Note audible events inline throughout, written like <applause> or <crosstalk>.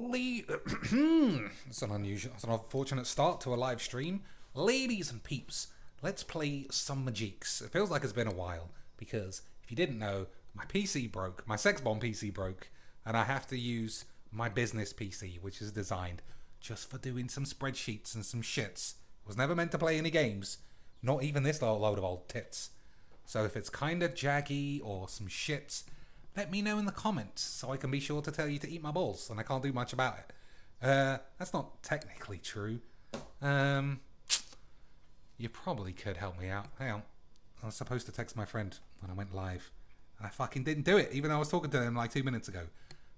It's <clears throat> an unusual, it's an unfortunate start to a live stream. Ladies and peeps, let's play some Majiks. It feels like it's been a while because if you didn't know, my PC broke, my sex bomb PC broke, and I have to use my business PC, which is designed just for doing some spreadsheets and some shits. It was never meant to play any games, not even this little load of old tits. So if it's kind of jaggy or some shits, let me know in the comments so I can be sure to tell you to eat my balls, and I can't do much about it. Uh, that's not technically true. Um, you probably could help me out. Hang on. I was supposed to text my friend when I went live. I fucking didn't do it, even though I was talking to him like two minutes ago.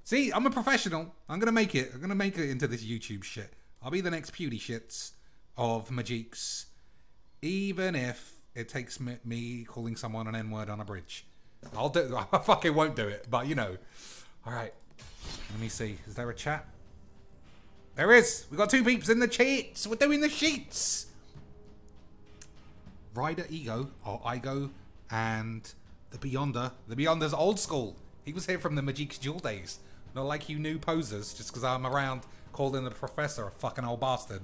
See, I'm a professional. I'm gonna make it. I'm gonna make it into this YouTube shit. I'll be the next Pewdie shits of Majiks, even if it takes me, me calling someone an N word on a bridge. I'll do. <laughs> I fucking won't do it, but you know. All right. Let me see. Is there a chat? There is. We got two peeps in the cheats. We're doing the sheets. Rider Ego or Igo and the Beyonder. The Beyonder's old school. He was here from the Magic's Jewel days. Not like you new posers, just because I'm around calling the professor a fucking old bastard.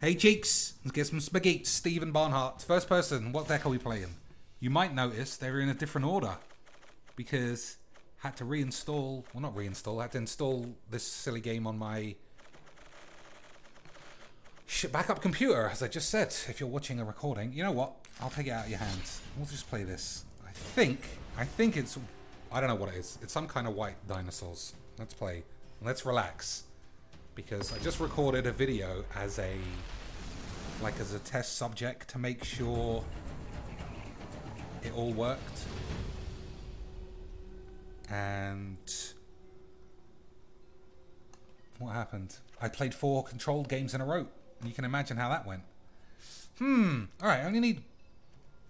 Hey cheeks, let's get some spaghetti. Stephen Barnhart, first person. What deck are we playing? You might notice they're in a different order because I had to reinstall. Well, not reinstall. I Had to install this silly game on my backup computer, as I just said. If you're watching a recording, you know what? I'll take it out of your hands. We'll just play this. I think. I think it's. I don't know what it is. It's some kind of white dinosaurs. Let's play. Let's relax. Because I just recorded a video as a. Like as a test subject to make sure it all worked. And. What happened? I played four controlled games in a row. You can imagine how that went. Hmm. Alright, I only need.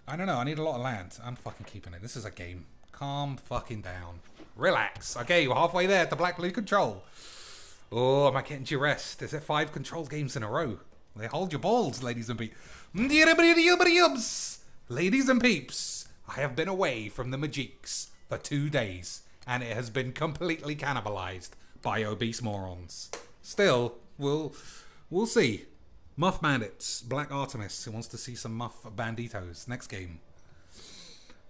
I don't know, I need a lot of land. I'm fucking keeping it. This is a game. Calm fucking down. Relax. Okay, we're halfway there to Black Blue Control. Oh, am I getting rest? Is it five controlled games in a row? They hold your balls, ladies and peeps. Ladies and peeps, I have been away from the Majiks for two days, and it has been completely cannibalized by obese morons. Still, we'll we'll see. Muff Bandits, Black Artemis, who wants to see some Muff Banditos. Next game.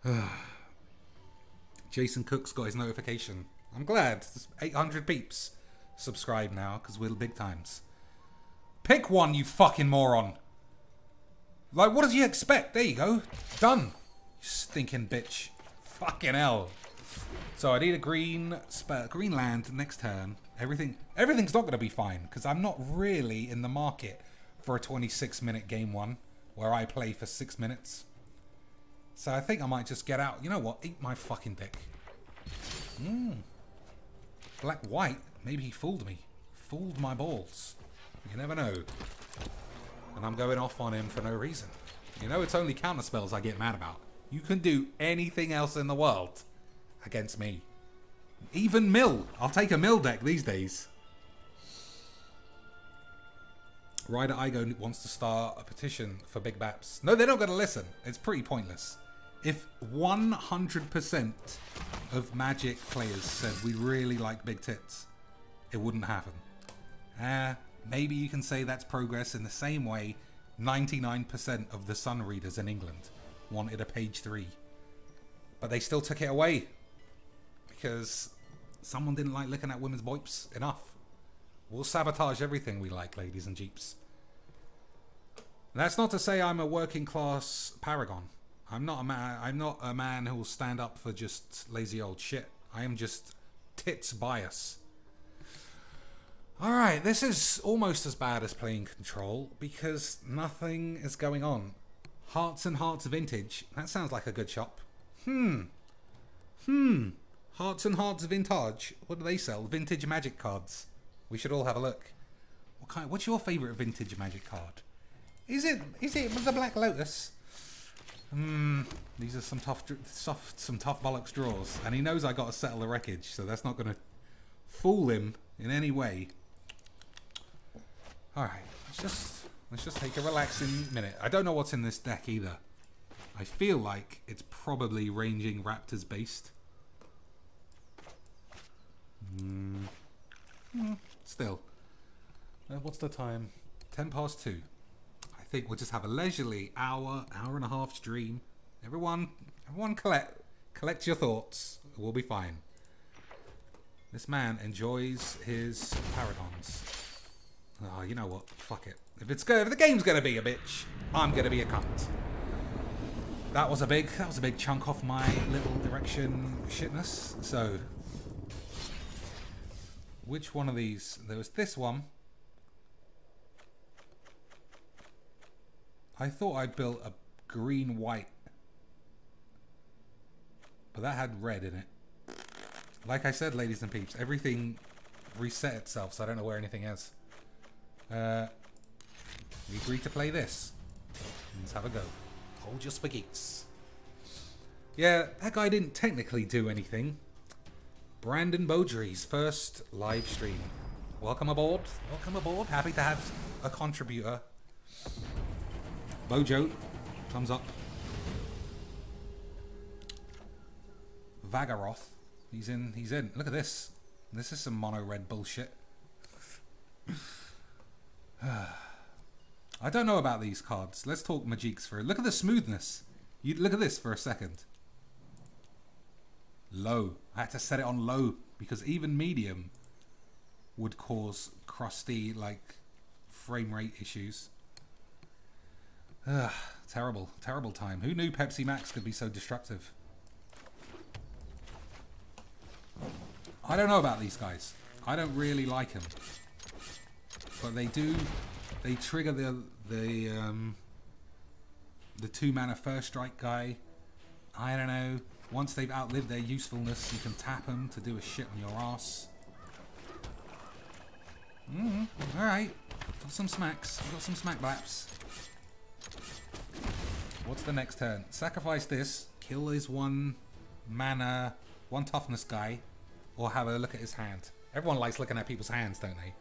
<sighs> Jason Cook's got his notification. I'm glad. There's 800 peeps. Subscribe now, because we're big times. Pick one, you fucking moron. Like, what does you expect? There you go. Done. Stinking bitch. Fucking hell. So I need a green sp- green land next turn. Everything everything's not going to be fine because I'm not really in the market for a 26 minute game one where I play for six minutes. So I think I might just get out. You know what? Eat my fucking dick. Mm. Black white. Maybe he fooled me. Fooled my balls. You never know. And I'm going off on him for no reason. You know, it's only counter spells I get mad about. You can do anything else in the world against me. Even mill. I'll take a mill deck these days. Ryder Igo wants to start a petition for Big Baps. No, they're not going to listen. It's pretty pointless. If 100% of Magic players said we really like big tits, it wouldn't happen. Uh, maybe you can say that's progress in the same way 99% of the Sun readers in England wanted a page 3. But they still took it away because someone didn't like looking at women's boips enough. We'll sabotage everything we like, ladies and jeeps. That's not to say I'm a working class paragon. I'm not a man. I'm not a man who will stand up for just lazy old shit. I am just tits bias. All right, this is almost as bad as playing Control because nothing is going on. Hearts and Hearts Vintage. That sounds like a good shop. Hmm. Hmm. Hearts and Hearts of Vintage. What do they sell? Vintage Magic cards. We should all have a look. What kind? What's your favourite vintage Magic card? Is it is it the Black Lotus? Hmm. These are some tough, tough, some tough bollocks draws, and he knows I got to settle the wreckage, so that's not going to fool him in any way. All right, let's just let's just take a relaxing minute. I don't know what's in this deck either. I feel like it's probably ranging Raptors based. Hmm. Hmm. still. Uh, what's the time? 10 past 2. I think we'll just have a leisurely hour, hour and a half stream. Everyone, everyone collect, collect your thoughts. We'll be fine. This man enjoys his paragons. Oh, you know what? Fuck it. If it's if the game's gonna be a bitch, I'm gonna be a cunt. That was a big, that was a big chunk off my little direction shitness. So, which one of these? There was this one. I thought I built a green white, but that had red in it. Like I said, ladies and peeps, everything reset itself, so I don't know where anything is. Uh, we agreed to play this. Let's have a go. Hold your spaghettis. Yeah, that guy didn't technically do anything. Brandon Beaudry's first live stream. Welcome aboard. Welcome aboard. Happy to have a contributor. Bojo, thumbs up. Vagaroth, he's in. He's in. Look at this. This is some mono red bullshit. <sighs> <sighs> <sighs> I don't know about these cards. Let's talk Magiques for a Look at the smoothness. You look at this for a second. Low. I had to set it on low because even medium would cause crusty like frame rate issues. Ugh, terrible, terrible time. Who knew Pepsi Max could be so destructive? I don't know about these guys. I don't really like them. But they do they trigger the the um, the two mana first strike guy. I don't know. Once they've outlived their usefulness, you can tap them to do a shit on your ass. Mm, Alright. Got some smacks. Got some smack laps. What's the next turn? Sacrifice this. Kill his one mana, one toughness guy. Or have a look at his hand. Everyone likes looking at people's hands, don't they?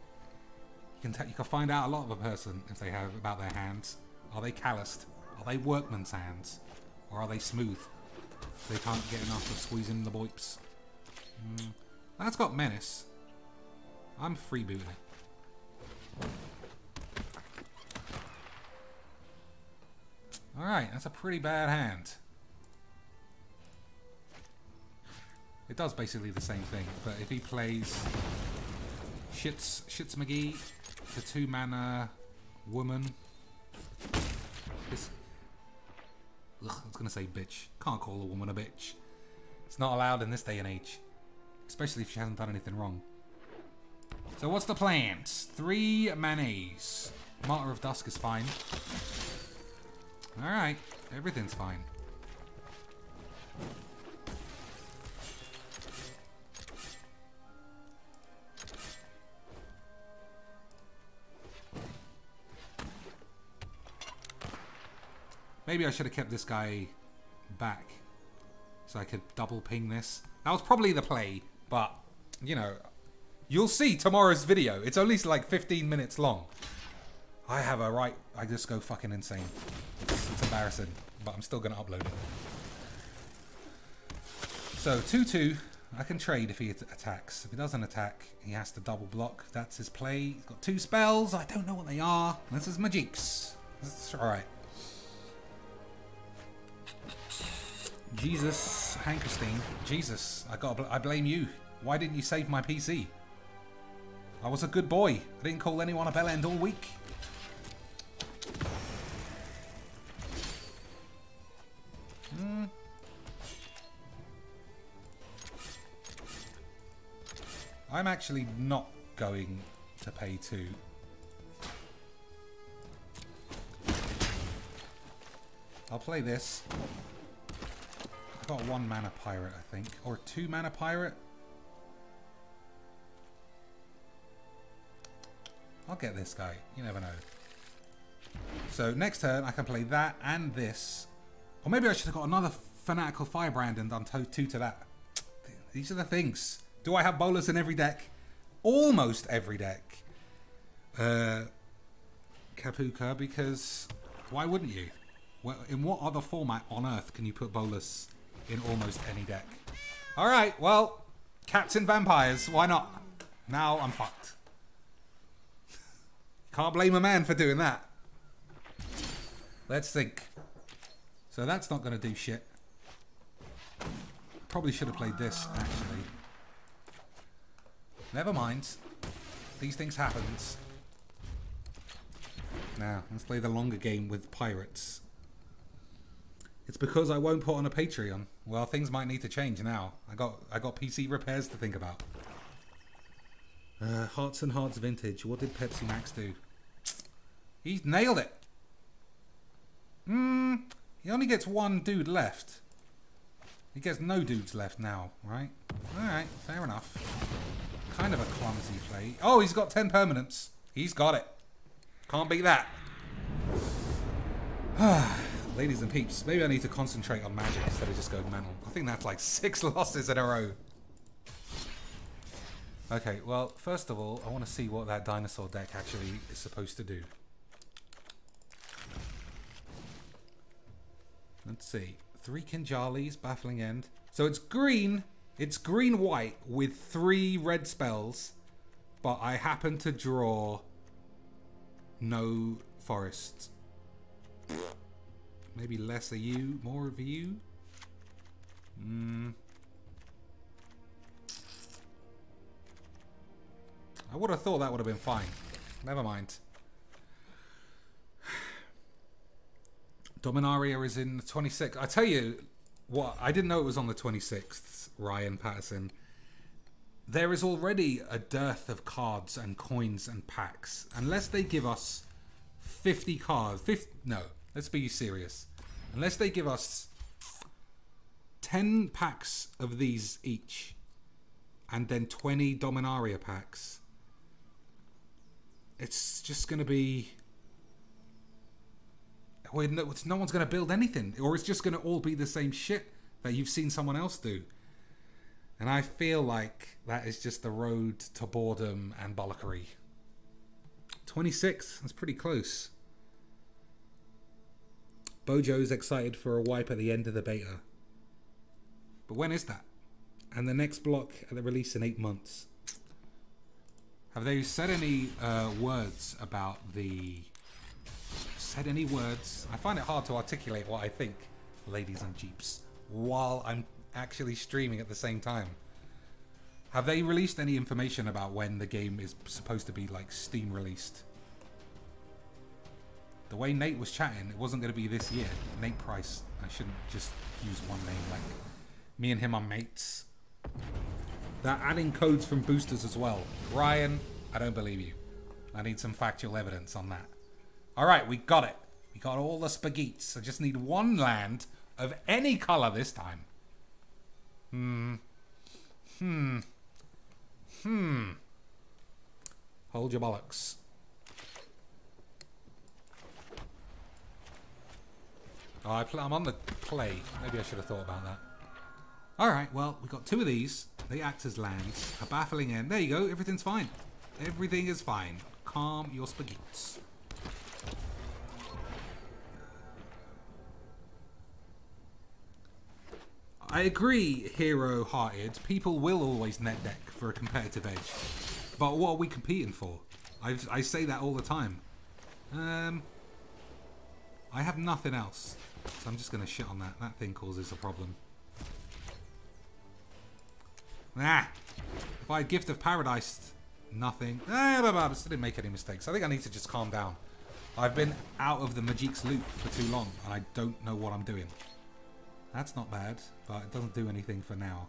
You can, you can find out a lot of a person if they have about their hands. Are they calloused? Are they workman's hands? Or are they smooth? They can't get enough of squeezing the boips. Mm. That's got menace. I'm freebooting it. Alright, that's a pretty bad hand. It does basically the same thing, but if he plays Shits, Shits McGee the two mana woman. This. Ugh, I was gonna say bitch. Can't call a woman a bitch. It's not allowed in this day and age. Especially if she hasn't done anything wrong. So what's the plans? Three manas. Martyr of Dusk is fine. Alright, everything's fine. Maybe I should have kept this guy back so I could double ping this. That was probably the play, but, you know, you'll see tomorrow's video. It's only like 15 minutes long. I have a right... I just go fucking insane. It's, it's embarrassing, but I'm still going to upload it. So, 2-2. I can trade if he attacks. If he doesn't attack, he has to double block. That's his play. He's got two spells. I don't know what they are. This is Magic's. That's alright. Jesus Hankerstein. Jesus, I got. I blame you. Why didn't you save my PC? I was a good boy. I didn't call anyone a bell end all week. Hmm. I'm actually not going to pay two. I'll play this got one mana pirate, I think. Or two mana pirate. I'll get this guy. You never know. So next turn, I can play that and this. Or maybe I should have got another Fanatical Firebrand and done two to that. These are the things. Do I have Bolas in every deck? Almost every deck. Uh, Kapuka, because why wouldn't you? Well, in what other format on earth can you put Bolas in almost any deck. Alright, well, Captain vampires, why not? Now I'm fucked. <laughs> Can't blame a man for doing that. Let's think. So that's not going to do shit. Probably should have played this, actually. Never mind. These things happen. Now, let's play the longer game with pirates. It's because I won't put on a Patreon. Well, things might need to change now. I got I got PC repairs to think about. Uh, Hearts and Hearts Vintage. What did Pepsi Max do? He nailed it. Hmm. He only gets one dude left. He gets no dudes left now, right? Alright, fair enough. Kind of a clumsy play. Oh, he's got 10 permanents. He's got it. Can't beat that. <sighs> <sighs> Ladies and peeps, maybe I need to concentrate on magic instead of just going mental. I think that's like <laughs> six losses in a row. Okay, well, first of all, I want to see what that dinosaur deck actually is supposed to do. Let's see. Three Kinjallis, Baffling End. So it's green. It's green-white with three red spells. But I happen to draw no forests. Maybe less of you, more of you? Hmm. I would have thought that would have been fine. Never mind. <sighs> Dominaria is in the 26th. I tell you what, I didn't know it was on the 26th, Ryan Patterson. There is already a dearth of cards and coins and packs. Unless they give us 50 cards. 50, no, let's be serious. Unless they give us 10 packs of these each and then 20 Dominaria packs, it's just going to be no, no one's going to build anything, or it's just going to all be the same shit that you've seen someone else do. And I feel like that is just the road to boredom and bollockery. 26, that's pretty close. Bojo's excited for a wipe at the end of the beta. But when is that? And the next block at the release in eight months. Have they said any uh, words about the said any words. I find it hard to articulate what I think, ladies and jeeps, while I'm actually streaming at the same time. Have they released any information about when the game is supposed to be like Steam released? The way Nate was chatting, it wasn't going to be this year. Nate Price. I shouldn't just use one name like me and him are mates. They're adding codes from boosters as well. Ryan, I don't believe you. I need some factual evidence on that. All right, we got it. We got all the spaghettis. I just need one land of any color this time. Hmm. Hmm. Hmm. Hold your bollocks. Oh, I am on the play. Maybe I should have thought about that. Alright, well, we've got two of these. They act as lands. A baffling end. There you go. Everything's fine. Everything is fine. Calm your spaghettis. I agree, hero hearted. People will always net deck for a competitive edge. But what are we competing for? i I say that all the time. Um, I have nothing else. So I'm just going to shit on that. That thing causes a problem. Ah! If I had Gift of Paradise, nothing. Ah, blah, blah, I still didn't make any mistakes. I think I need to just calm down. I've been out of the Magic's loop for too long, and I don't know what I'm doing. That's not bad, but it doesn't do anything for now.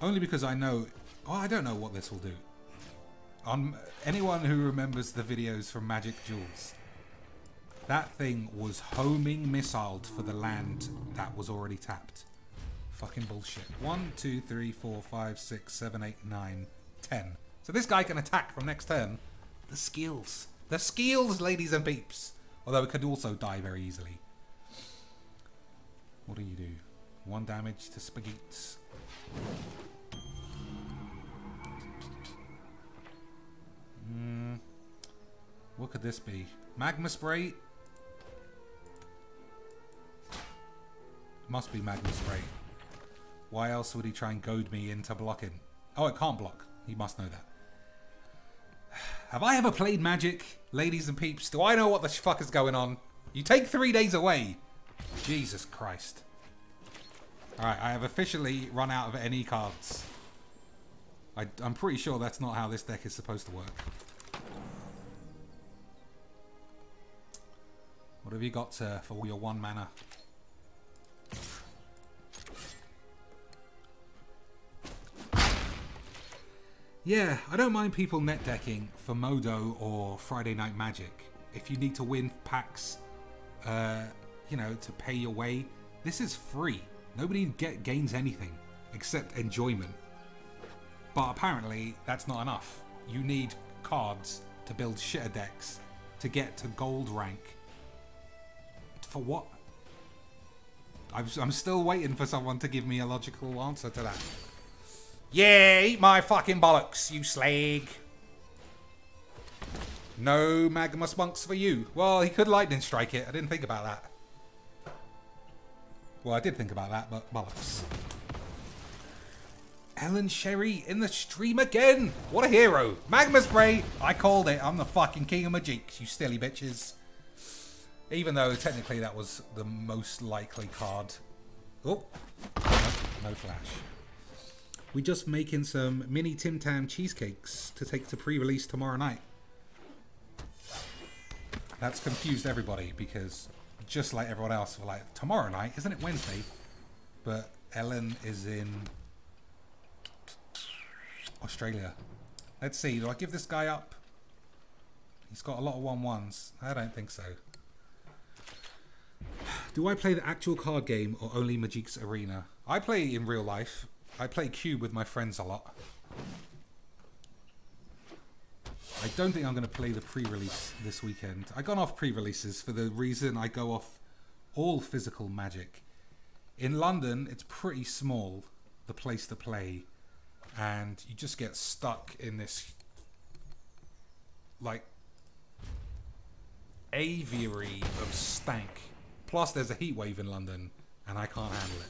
Only because I know... Oh, I don't know what this will do. On anyone who remembers the videos from Magic Duels, that thing was homing missiled for the land that was already tapped. Fucking bullshit. One, two, three, four, five, six, seven, eight, nine, ten. So this guy can attack from next turn the skills. The skills, ladies and peeps. Although it could also die very easily. What do you do? One damage to Spaghetti. Hmm. What could this be? Magma Spray? Must be Magma Spray. Why else would he try and goad me into blocking? Oh, it can't block. He must know that. <sighs> Have I ever played Magic, ladies and peeps? Do I know what the fuck is going on? You take three days away. Jesus Christ. Alright, I have officially run out of any cards. I, I'm pretty sure that's not how this deck is supposed to work. What have you got uh, for your one mana? Yeah, I don't mind people net decking for Modo or Friday Night Magic. If you need to win packs, uh, you know, to pay your way, this is free. Nobody get, gains anything except enjoyment. But apparently, that's not enough. You need cards to build shitter decks to get to gold rank. For what? I'm still waiting for someone to give me a logical answer to that. Yeah, eat my fucking bollocks, you slag. No magma spunks for you. Well, he could lightning strike it. I didn't think about that. Well, I did think about that, but bollocks. Ellen Sherry in the stream again. What a hero. Magma Spray. I called it. I'm the fucking king of magics, you silly bitches. Even though technically that was the most likely card. Oh, no, no flash. We're just making some mini Tim Tam cheesecakes to take to pre-release tomorrow night. That's confused everybody because just like everyone else, we're like, tomorrow night? Isn't it Wednesday? But Ellen is in Australia. Let's see, do I give this guy up? He's got a lot of one-ones. I don't think so. Do I play the actual card game or only Magic's Arena? I play in real life. I play Cube with my friends a lot. I don't think I'm going to play the pre-release this weekend. I gone off pre-releases for the reason I go off all physical magic. In London, it's pretty small, the place to play, and you just get stuck in this like aviary of stank. Plus, there's a heat wave in London, and I can't handle it.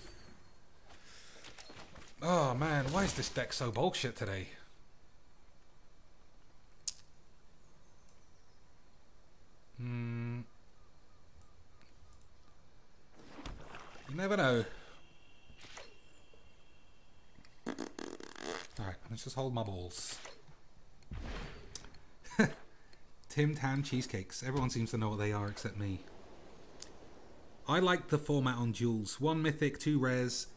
Oh man, why is this deck so bullshit today? Hmm. You never know. Alright, let's just hold my balls. <laughs> Tim Tam cheesecakes. Everyone seems to know what they are except me. I like the format on duels. One mythic, two rares,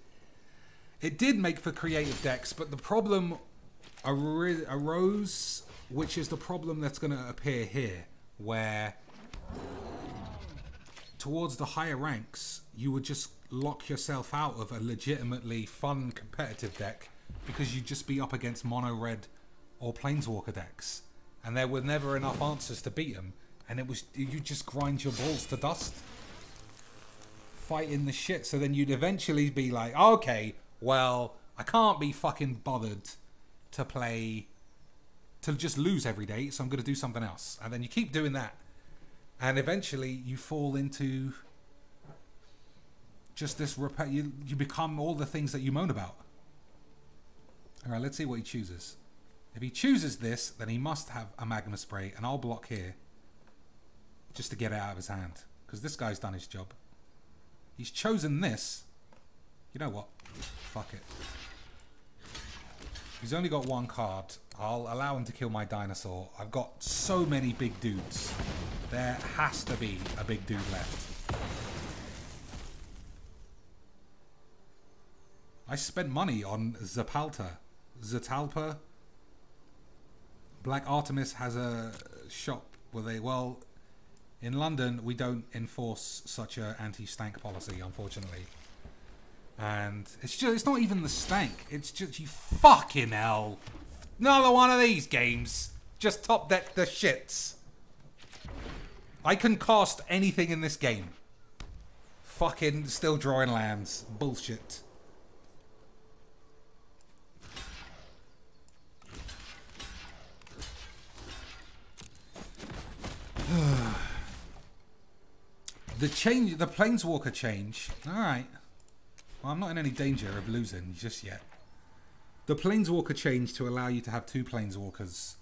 it did make for creative decks, but the problem arose, which is the problem that's going to appear here, where towards the higher ranks, you would just lock yourself out of a legitimately fun competitive deck because you'd just be up against mono red or planeswalker decks, and there were never enough answers to beat them, and it was you just grind your balls to dust fighting the shit. So then you'd eventually be like, okay, well, I can't be fucking bothered to play to just lose every day, so I'm going to do something else. And then you keep doing that. And eventually you fall into just this repair. You, you become all the things that you moan about. All right, let's see what he chooses. If he chooses this, then he must have a magma spray, and I'll block here just to get it out of his hand. Because this guy's done his job. He's chosen this. You know what? Fuck it. He's only got one card. I'll allow him to kill my dinosaur. I've got so many big dudes. There has to be a big dude left. I spent money on Zapalta. Zatalpa. Black Artemis has a shop where they, well, in London, we don't enforce such a anti-stank policy, unfortunately. And it's just, it's not even the stank. It's just, you fucking hell. Another one of these games. Just top deck the shits. I can cast anything in this game. Fucking still drawing lands. Bullshit. The change, the Planeswalker change. All right. Well, I'm not in any danger of losing just yet. The Planeswalker change to allow you to have two Planeswalkers.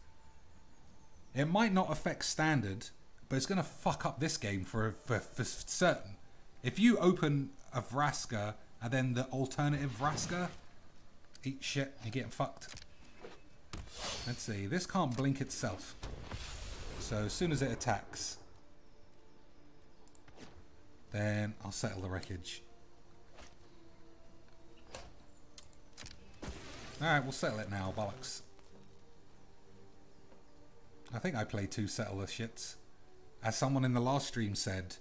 It might not affect standard, but it's going to fuck up this game for, for, for certain. If you open a Vraska and then the alternative Vraska, eat shit, you're getting fucked. Let's see, this can't blink itself. So as soon as it attacks, then I'll settle the wreckage. Alright, we'll settle it now, bollocks. I think I play two settle the shits. As someone in the last stream said,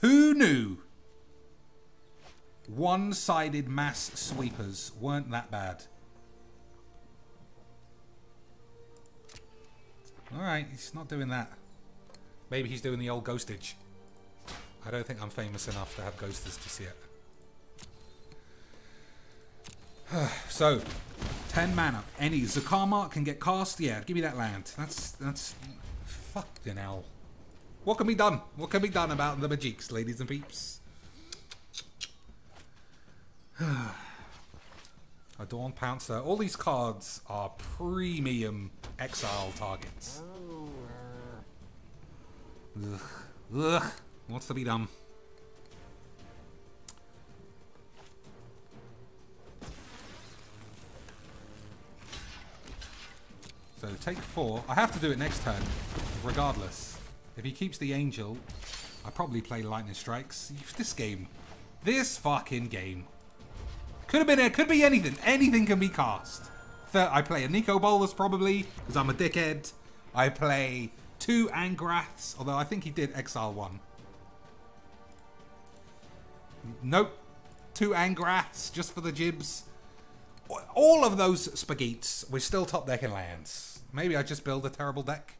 Who knew? One-sided mass sweepers weren't that bad. Alright, he's not doing that. Maybe he's doing the old ghostage. I don't think I'm famous enough to have ghosters just yet. <sighs> so, 10 mana. Any Zacama can get cast? Yeah, give me that land. That's, that's, fucking hell. What can be done? What can be done about the Magiques, ladies and peeps? <sighs> Adorned Pouncer. All these cards are premium exile targets. Oh, uh. Ugh. Ugh. What's to be done? So take four. I have to do it next turn, regardless. If he keeps the angel, I probably play lightning strikes. This game, this fucking game, could have been it. Could be anything. Anything can be cast. Third, I play a Nicol Bolas probably because I'm a dickhead. I play two Angraths, although I think he did exile one. Nope. Two Angraths just for the jibs. All of those spaghettis we're still top decking lands. Maybe I just build a terrible deck.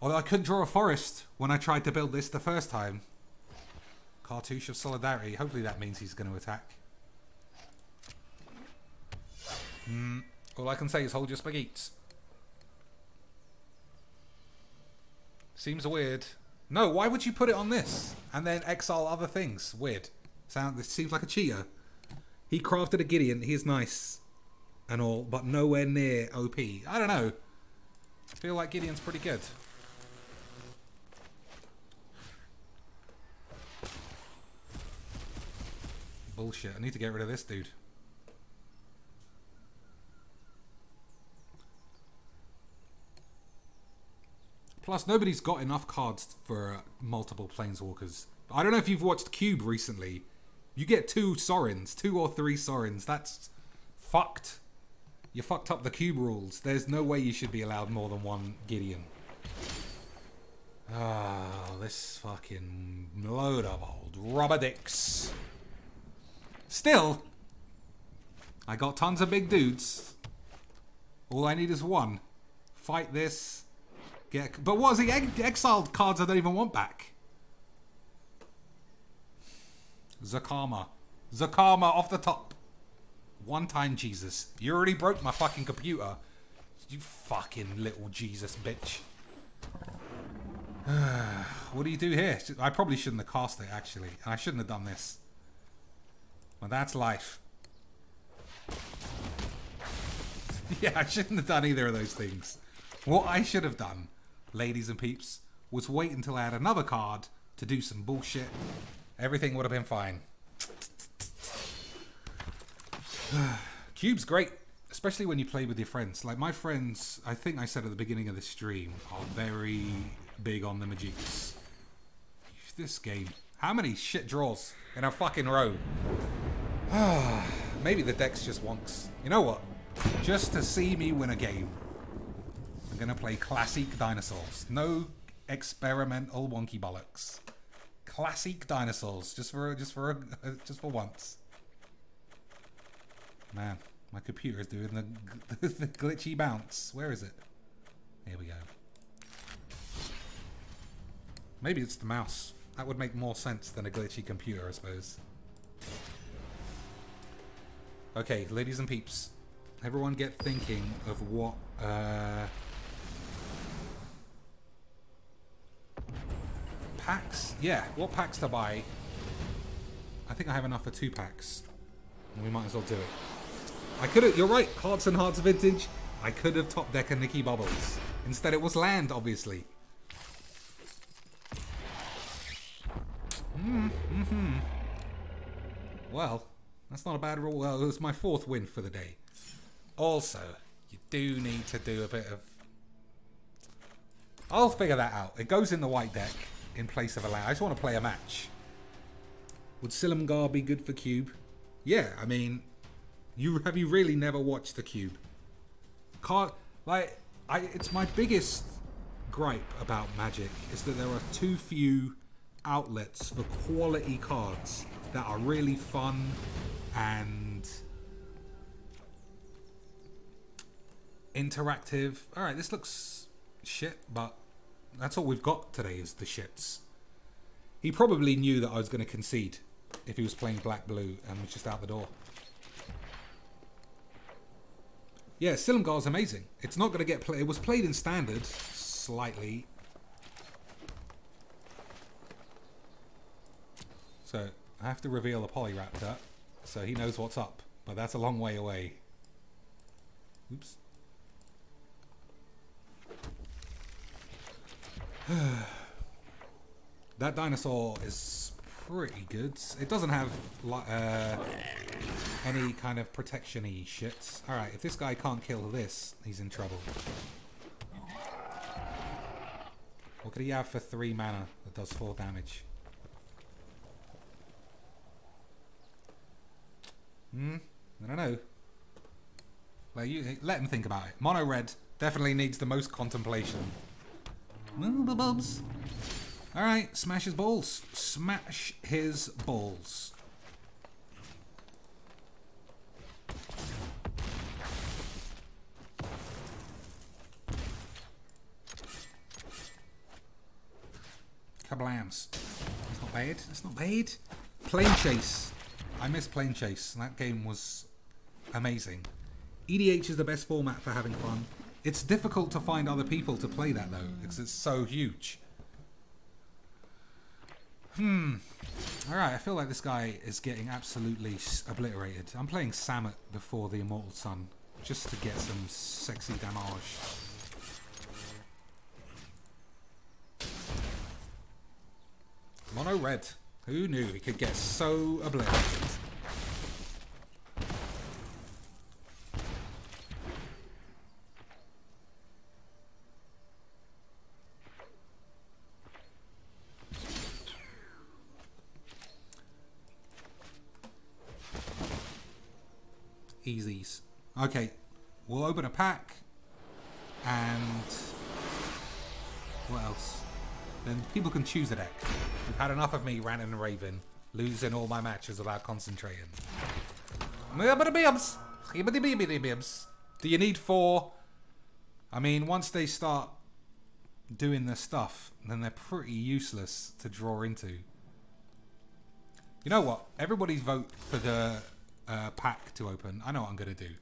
Although I couldn't draw a forest when I tried to build this the first time. Cartouche of Solidarity. Hopefully that means he's going to attack. Mm, all I can say is hold your spaghettis. Seems weird. No, why would you put it on this and then exile other things? Weird. Sound. This seems like a cheater. He crafted a Gideon. He's nice and all, but nowhere near OP. I don't know. I feel like Gideon's pretty good. Bullshit. I need to get rid of this dude. Plus, nobody's got enough cards for multiple Planeswalkers. I don't know if you've watched Cube recently. You get two Sorins, two or three Sorins. That's fucked. You fucked up the Cube rules. There's no way you should be allowed more than one Gideon. Ah, this fucking load of old rubber dicks. Still, I got tons of big dudes. All I need is one. Fight this Get, but what is the exiled cards I don't even want back? Zacama. Zacama off the top. One time Jesus. You already broke my fucking computer. You fucking little Jesus bitch. <sighs> what do you do here? I probably shouldn't have cast it actually. I shouldn't have done this. Well, that's life. <laughs> yeah, I shouldn't have done either of those things. What I should have done ladies and peeps, was wait until I had another card to do some bullshit. Everything would have been fine. <sighs> Cube's great, especially when you play with your friends. Like my friends, I think I said at the beginning of the stream, are very big on the Magiques. This game. How many shit draws in a fucking row? <sighs> Maybe the deck's just wonks. You know what? Just to see me win a game, I'm going to play classic dinosaurs. No experimental wonky bollocks. Classic dinosaurs, just for just for <laughs> just for once. Man, my computer is doing the, <laughs> the glitchy bounce. Where is it? Here we go. Maybe it's the mouse. That would make more sense than a glitchy computer, I suppose. Okay, ladies and peeps, everyone get thinking of what uh, packs? Yeah, what packs to buy I think I have enough for two packs. We might as well do it. I could have, you're right, Hearts and Hearts of Vintage. I could have top deck a Nikki Bubbles. Instead it was land, obviously. Mm hmm Well, that's not a bad rule. Well, it was my fourth win for the day. Also, you do need to do a bit of... I'll figure that out. It goes in the white deck in place of a land. I just want to play a match. Would Silumgar be good for Cube? Yeah, I mean, you <laughs> have you really never watched the Cube? Card like I it's my biggest gripe about Magic is that there are too few outlets for quality cards that are really fun and interactive. All right, this looks shit, but that's all we've got today is the shits. He probably knew that I was going to concede if he was playing black blue and was just out the door. Yeah, Silumgar is amazing. It's not going to get played. It was played in standard slightly. So I have to reveal the Polyraptor so he knows what's up. But that's a long way away. Oops. <sighs> that dinosaur is pretty good. It doesn't have uh, any kind of protection-y shit. Alright, if this guy can't kill this, he's in trouble. What could he have for 3 mana that does 4 damage? Hmm? I don't know. Let, you, let him think about it. Mono red definitely needs the most contemplation. Move the bubs. Alright, smash his balls. Smash his balls. Kablams. That's not bad. That's not bad. Plane Chase. I miss Plane Chase. That game was amazing. EDH is the best format for having fun. It's difficult to find other people to play that though, because it's so huge. Hmm. Alright, I feel like this guy is getting absolutely obliterated. I'm playing Samut before the Immortal Sun, just to get some sexy damage. Mono red. Who knew he could get so obliterated? Okay, we'll open a pack. And... What else? Then people can choose a deck. We've had enough of me ranting and raving, losing all my matches without concentrating. Do you need four? I mean, once they start doing their stuff, then they're pretty useless to draw into. You know what? Everybody vote for the uh, pack to open. I know what I'm going to do.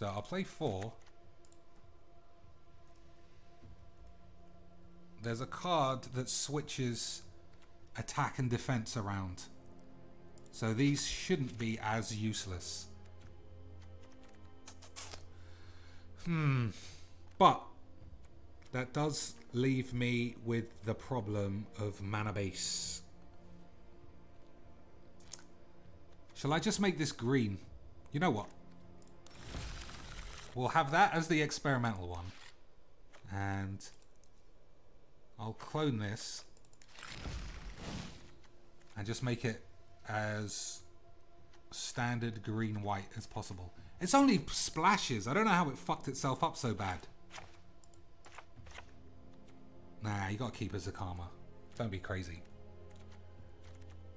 So I'll play four. There's a card that switches attack and defense around. So these shouldn't be as useless. Hmm. But that does leave me with the problem of mana base. Shall I just make this green? You know what? We'll have that as the experimental one. And I'll clone this and just make it as standard green white as possible. It's only splashes. I don't know how it fucked itself up so bad. Nah, you gotta keep a Zacama. Don't be crazy.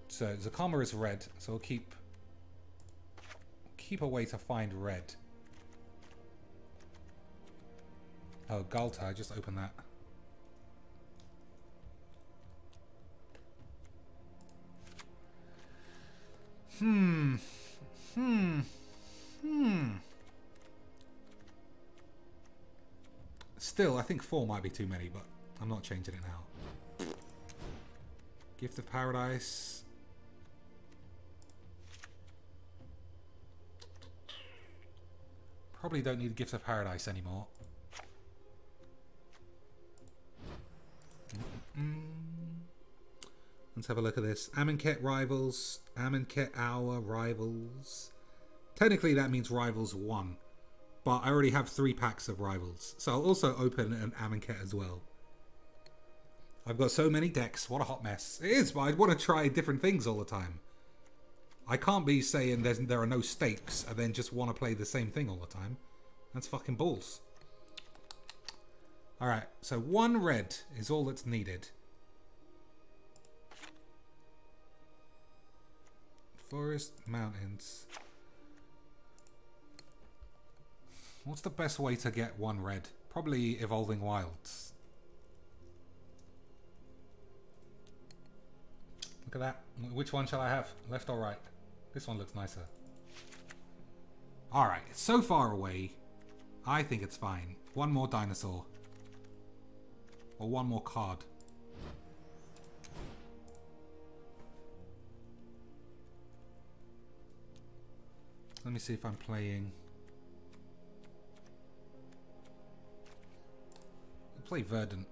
So Zacama is red, so we'll keep keep a way to find red. Oh, Ghalta, I just open that. Hmm. Hmm. Hmm. Still, I think four might be too many, but I'm not changing it now. Gift of Paradise. Probably don't need Gift of Paradise anymore. Let's have a look at this. Amonkhet rivals. Amonkhet hour rivals. Technically that means rivals 1. But I already have three packs of rivals. So I'll also open an Amonkhet as well. I've got so many decks. What a hot mess. It is, but I want to try different things all the time. I can't be saying there are no stakes and then just want to play the same thing all the time. That's fucking balls. Alright, so one red is all that's needed. Forest, mountains. What's the best way to get one red? Probably Evolving Wilds. Look at that. Which one shall I have? Left or right? This one looks nicer. Alright, it's so far away. I think it's fine. One more dinosaur. Or one more card. Let me see if I'm playing... I'll play Verdant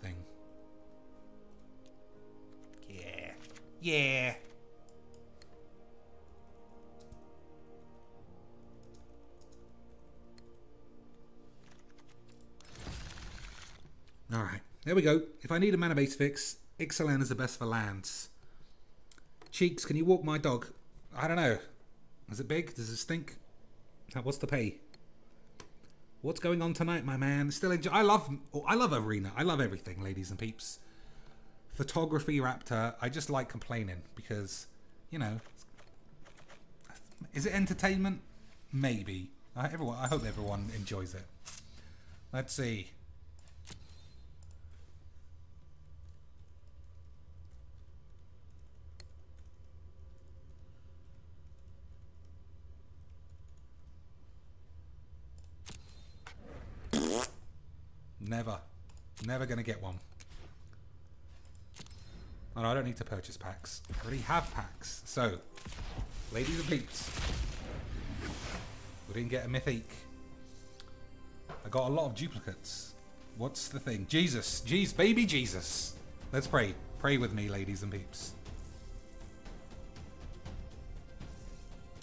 thing. Yeah. Yeah. Alright, there we go. If I need a mana base fix, Ixalan is the best for lands. Cheeks, can you walk my dog? I don't know. Is it big? Does it stink? Uh, what's the pay? What's going on tonight, my man? Still enjoy. I love. Oh, I love arena. I love everything, ladies and peeps. Photography, Raptor. I just like complaining because, you know, is it entertainment? Maybe. I, everyone. I hope everyone enjoys it. Let's see. Never. Never going to get one. No, I don't need to purchase packs. I already have packs. So, ladies and peeps, we didn't get a mythic. I got a lot of duplicates. What's the thing? Jesus. Jeez, baby Jesus. Let's pray. Pray with me, ladies and peeps.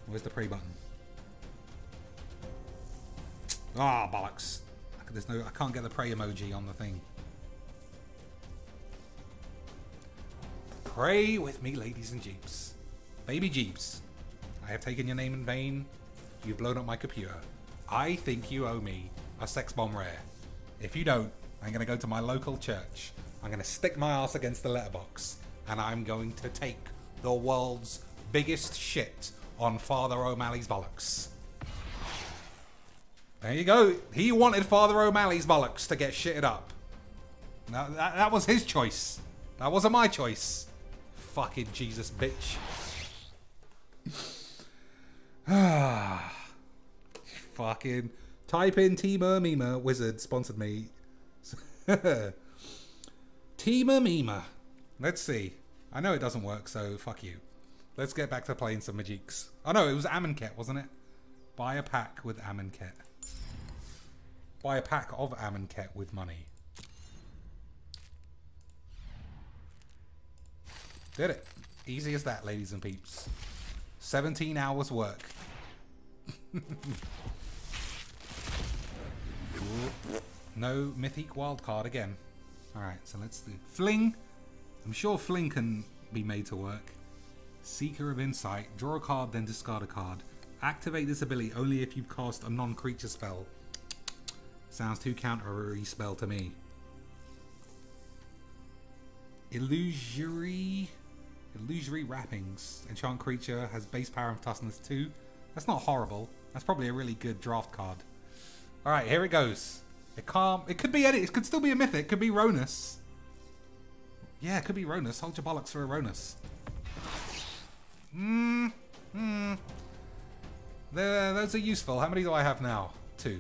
Where's the pray button? Ah, oh, bollocks. There's no, I can't get the pray emoji on the thing. Pray with me, ladies and jeeps. Baby jeeps, I have taken your name in vain. You've blown up my computer. I think you owe me a sex bomb rare. If you don't, I'm going to go to my local church. I'm going to stick my ass against the letterbox. And I'm going to take the world's biggest shit on Father O'Malley's bollocks. There you go. He wanted Father O'Malley's bollocks to get shitted up. Now, that, that was his choice. That wasn't my choice. Fucking Jesus bitch. <sighs> Fucking. Type in Teamer Mima Wizard sponsored me. <laughs> Teamer Mima. Let's see. I know it doesn't work, so fuck you. Let's get back to playing some Magiques. Oh no, it was Amonkhet, wasn't it? Buy a pack with Amonkhet. Buy a pack of Amonkhet with money. Did it. Easy as that, ladies and peeps. 17 hours work. <laughs> no mythic wildcard again. Alright, so let's do Fling. I'm sure Fling can be made to work. Seeker of Insight. Draw a card, then discard a card. Activate this ability only if you've cast a non-creature spell. Sounds too countery spell to me. Illusory... Illusory Wrappings. Enchant creature has base power of toughness 2. That's not horrible. That's probably a really good draft card. Alright, here it goes. It can't... It could be any... It could still be a mythic. It could be Rhonas. Yeah, it could be Rhonas. Hold your bollocks for a Rhonas. Mmm. Mmm. Those are useful. How many do I have now? Two.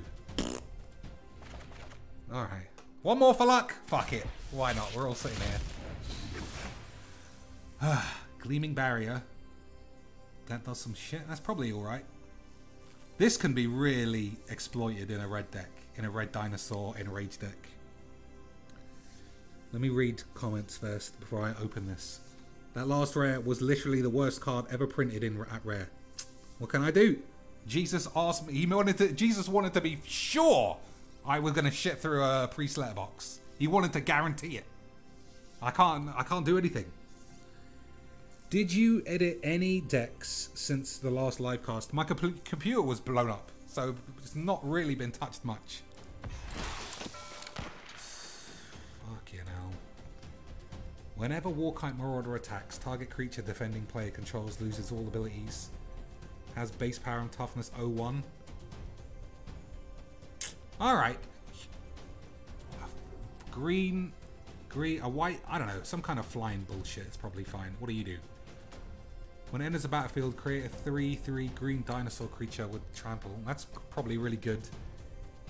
Alright. One more for luck? Fuck it. Why not? We're all sitting here. <sighs> Gleaming Barrier. That does some shit. That's probably alright. This can be really exploited in a red deck, in a red dinosaur enraged deck. Let me read comments first before I open this. That last rare was literally the worst card ever printed in at rare. What can I do? Jesus asked me. He wanted to. Jesus wanted to be sure I was going to shit through a priest letterbox. He wanted to guarantee it. I can't. I can't do anything. Did you edit any decks since the last live cast? My computer was blown up, so it's not really been touched much. Fucking hell. Whenever Warkite Marauder attacks, target creature defending player controls loses all abilities. Has base power and toughness 01. Alright. Green, green, a white, I don't know, some kind of flying bullshit. It's probably fine. What do you do? When it enters the battlefield, create a 3-3 green dinosaur creature with trample. That's probably really good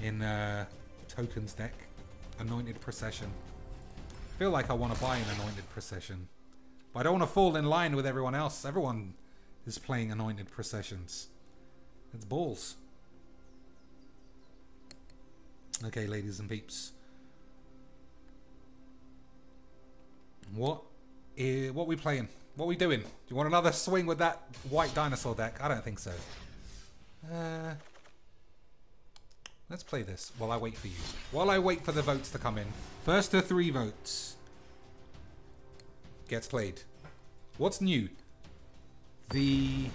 in uh, tokens deck. Anointed Procession. I feel like I want to buy an Anointed Procession. But I don't want to fall in line with everyone else. Everyone is playing Anointed Processions. It's balls. Okay, ladies and peeps. What? Uh, what we playing? What we doing? Do you want another swing with that white dinosaur deck? I don't think so. Uh, let's play this while I wait for you. While I wait for the votes to come in. First to three votes gets played. What's new? The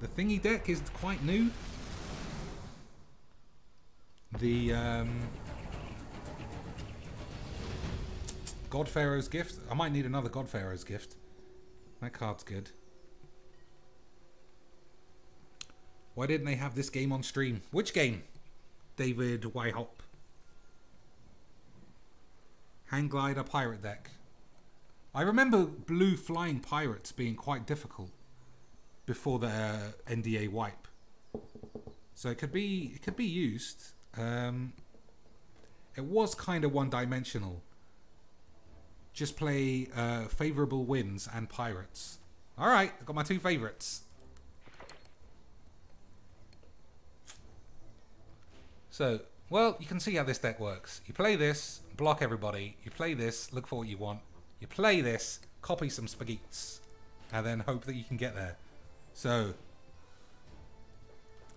the thingy deck is quite new. The um, God Pharaoh's gift. I might need another God Pharaoh's gift. That card's good. Why didn't they have this game on stream? Which game? David Wyhop. Hang Glider Pirate Deck. I remember Blue Flying Pirates being quite difficult before the uh, NDA wipe. So it could be it could be used. Um, it was kind of one-dimensional just play uh, Favorable Winds and pirates. All right, I've got my two favorites. So, well, you can see how this deck works. You play this, block everybody. You play this, look for what you want. You play this, copy some spaghettis, and then hope that you can get there. So,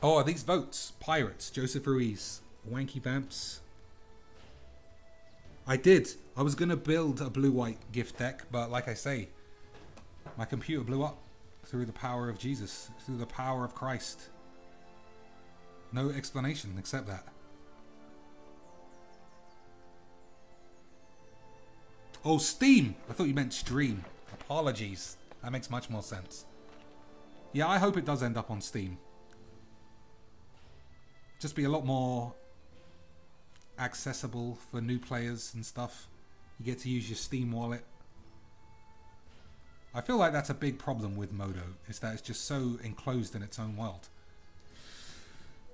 oh, are these votes? Pirates, Joseph Ruiz, Wanky Vamps, I did. I was going to build a blue-white gift deck, but like I say, my computer blew up through the power of Jesus, through the power of Christ. No explanation except that. Oh, Steam! I thought you meant stream. Apologies. That makes much more sense. Yeah, I hope it does end up on Steam. Just be a lot more accessible for new players and stuff. You get to use your Steam wallet. I feel like that's a big problem with Modo, is that it's just so enclosed in its own world.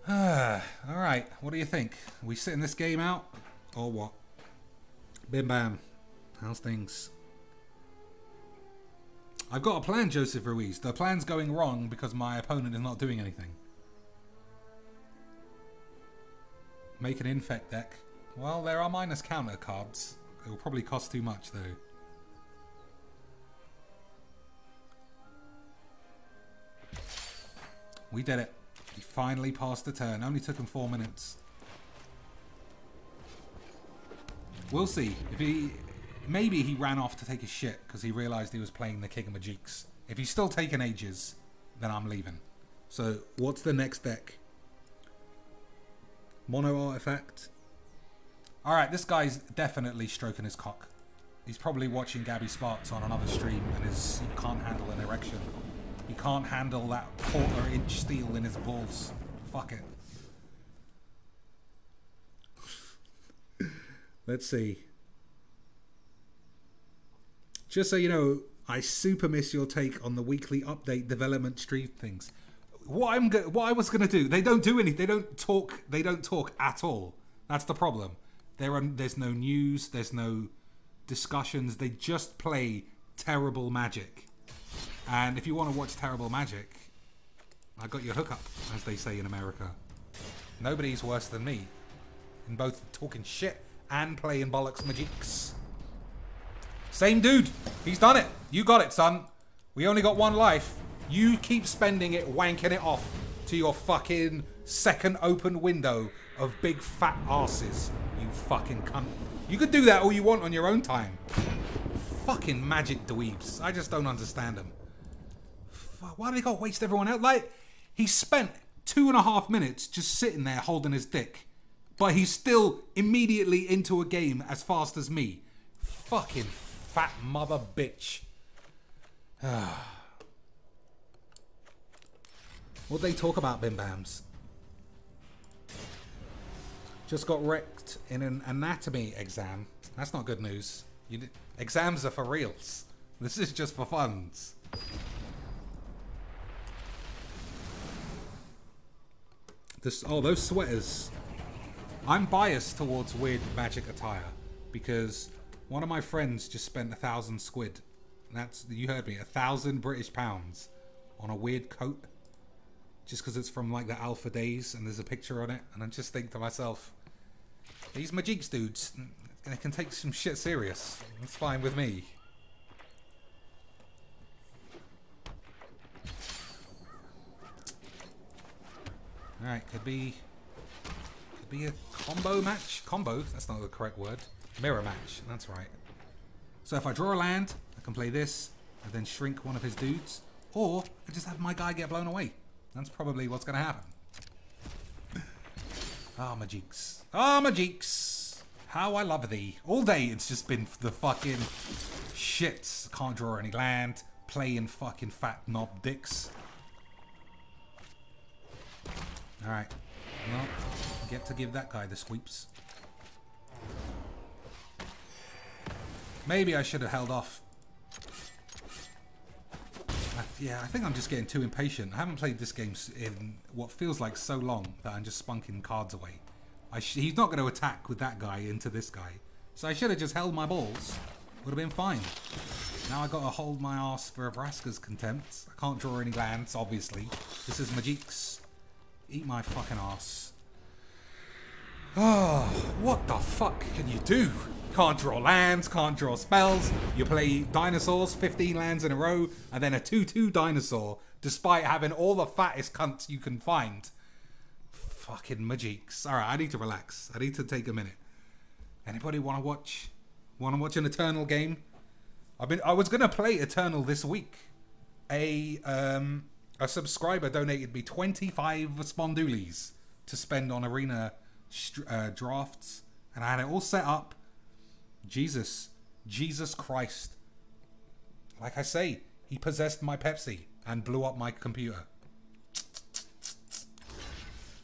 <sighs> Alright, what do you think? Are we sitting this game out? Or what? Bim bam. How's things? I've got a plan, Joseph Ruiz. The plan's going wrong because my opponent is not doing anything. Make an infect deck. Well, there are minus counter cards. It will probably cost too much, though. We did it. He finally passed the turn. Only took him four minutes. We'll see. If he... Maybe he ran off to take a shit because he realised he was playing the King of Majiks. If he's still taking ages, then I'm leaving. So, what's the next deck? Mono artifact. Alright, this guy's definitely stroking his cock. He's probably watching Gabby Sparks on another stream and is, he can't handle an erection. He can't handle that quarter inch steel in his balls. Fuck it. Let's see. Just so you know, I super miss your take on the weekly update development stream things what I'm go- what I was gonna do. They don't do anything. They don't talk. They don't talk at all. That's the problem. There are there's no news. There's no discussions. They just play terrible magic. And if you want to watch terrible magic, I got your hookup, as they say in America. Nobody's worse than me in both talking shit and playing bollocks magics. Same dude. He's done it. You got it, son. We only got one life. You keep spending it, wanking it off to your fucking second open window of big fat asses. You fucking cunt. You could do that all you want on your own time. Fucking magic dweebs. I just don't understand them. Fuck, why do they gotta waste everyone out? Like, he spent two and a half minutes just sitting there holding his dick. But he's still immediately into a game as fast as me. Fucking fat mother bitch. <sighs> Ah. What they talk about, Bim Bams? Just got wrecked in an anatomy exam. That's not good news. You, exams are for reals. This is just for funds. This, oh, those sweaters. I'm biased towards weird magic attire because one of my friends just spent a thousand squid. That's you heard me, a thousand British pounds on a weird coat, just because it's from like the Alpha days and there's a picture on it, and I just think to myself, these Magiques dudes, they can take some shit serious. That's fine with me. Alright, could be could be a combo match. Combo, that's not the correct word. Mirror match, that's right. So if I draw a land, I can play this, and then shrink one of his dudes. Or I just have my guy get blown away. That's probably what's gonna happen. Ah, oh, Magiques. Ah, oh, Magiques. How I love thee. All day it's just been the fucking shits. Can't draw any land. Playing fucking fat knob dicks. Alright. Well, get to give that guy the sweeps. Maybe I should have held off. Yeah, I think I'm just getting too impatient. I haven't played this game in what feels like so long that I'm just spunking cards away. he's not going to attack with that guy into this guy. So I should have just held my balls. Would have been fine. Now I got to hold my ass for Vraska's contempt. I can't draw any lands, obviously. This is Majik's. Eat my fucking ass. Oh, what the fuck can you do? Can't draw lands, can't draw spells. You play dinosaurs, 15 lands in a row, and then a 2-2 dinosaur, despite having all the fattest cunts you can find. Fucking Magiques. Alright, I need to relax. I need to take a minute. Anybody want to watch? Want to watch an Eternal game? I've been. I was gonna play Eternal this week. A um, a subscriber donated me 25 spondoolies to spend on arena uh, drafts, and I had it all set up. Jesus, Jesus Christ. Like I say, he possessed my Pepsi and blew up my computer.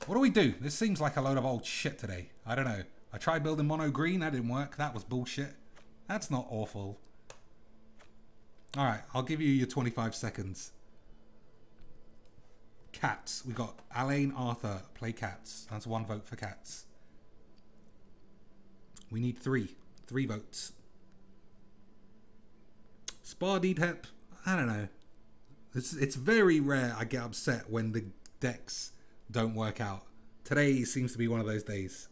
What do we do? This seems like a load of old shit today. I don't know. I tried building mono green, that didn't work. That was bullshit. That's not awful. Alright, I'll give you your 25 seconds. Cats. We got Alain Arthur play cats. That's one vote for cats. We need three. Three votes. Spa Pep. I don't know. It's it's very rare I get upset when the decks don't work out. Today seems to be one of those days.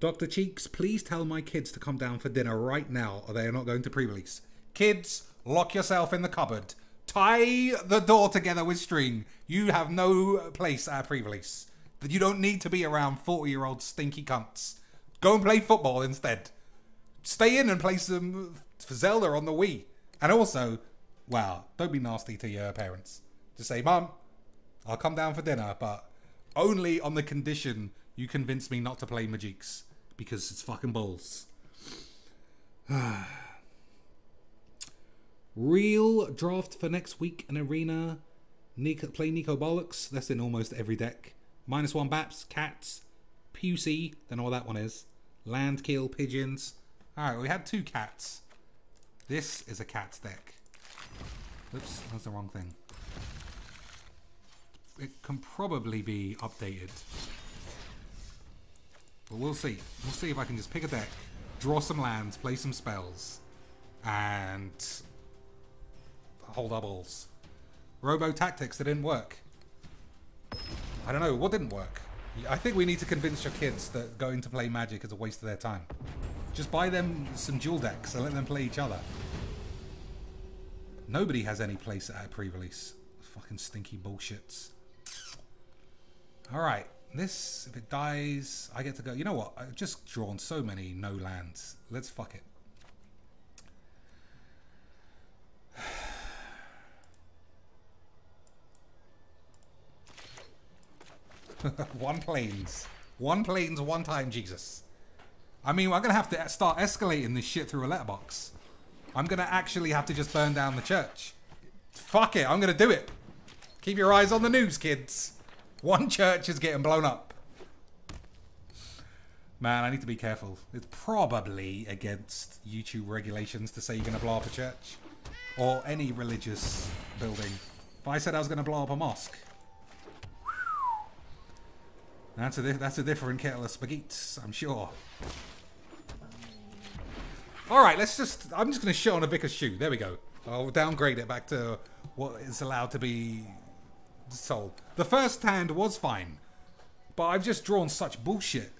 Dr. Cheeks, please tell my kids to come down for dinner right now or they are not going to pre-release. Kids, lock yourself in the cupboard. Tie the door together with string. You have no place at pre-release. That you don't need to be around 40-year-old stinky cunts. Go and play football instead. Stay in and play some for Zelda on the Wii. And also, well, don't be nasty to your parents. Just say, Mum, I'll come down for dinner, but only on the condition you convince me not to play Magiques. Because it's fucking balls. <sighs> <sighs> Real draft for next week in Arena. Nico, play Nico Bollocks. That's in almost every deck. Minus one Baps, Cats, Pusey. Don't know what that one is. Land Kill, Pigeons. Alright, we had two cats. This is a cat's deck. Oops, that's the wrong thing. It can probably be updated. But we'll see. We'll see if I can just pick a deck, draw some lands, play some spells, and hold our balls. Robo tactics that didn't work. I don't know what didn't work. I think we need to convince your kids that going to play Magic is a waste of their time. Just buy them some dual decks and let them play each other. Nobody has any place at pre-release. Fucking stinky bullshits. Alright, this, if it dies, I get to go. You know what? I've just drawn so many no lands. Let's fuck it. <laughs> one planes. One planes, one time, Jesus. I mean, I'm going to have to start escalating this shit through a letterbox. I'm going to actually have to just burn down the church. Fuck it, I'm going to do it. Keep your eyes on the news, kids. One church is getting blown up. Man, I need to be careful. It's probably against YouTube regulations to say you're going to blow up a church. Or any religious building. If I said I was going to blow up a mosque. That's a that's a different kettle of spaghetti, I'm sure. All right, let's just. I'm just going to shit on a vicar's shoe. There we go. I'll downgrade it back to what is allowed to be sold. The first hand was fine, but I've just drawn such bullshit.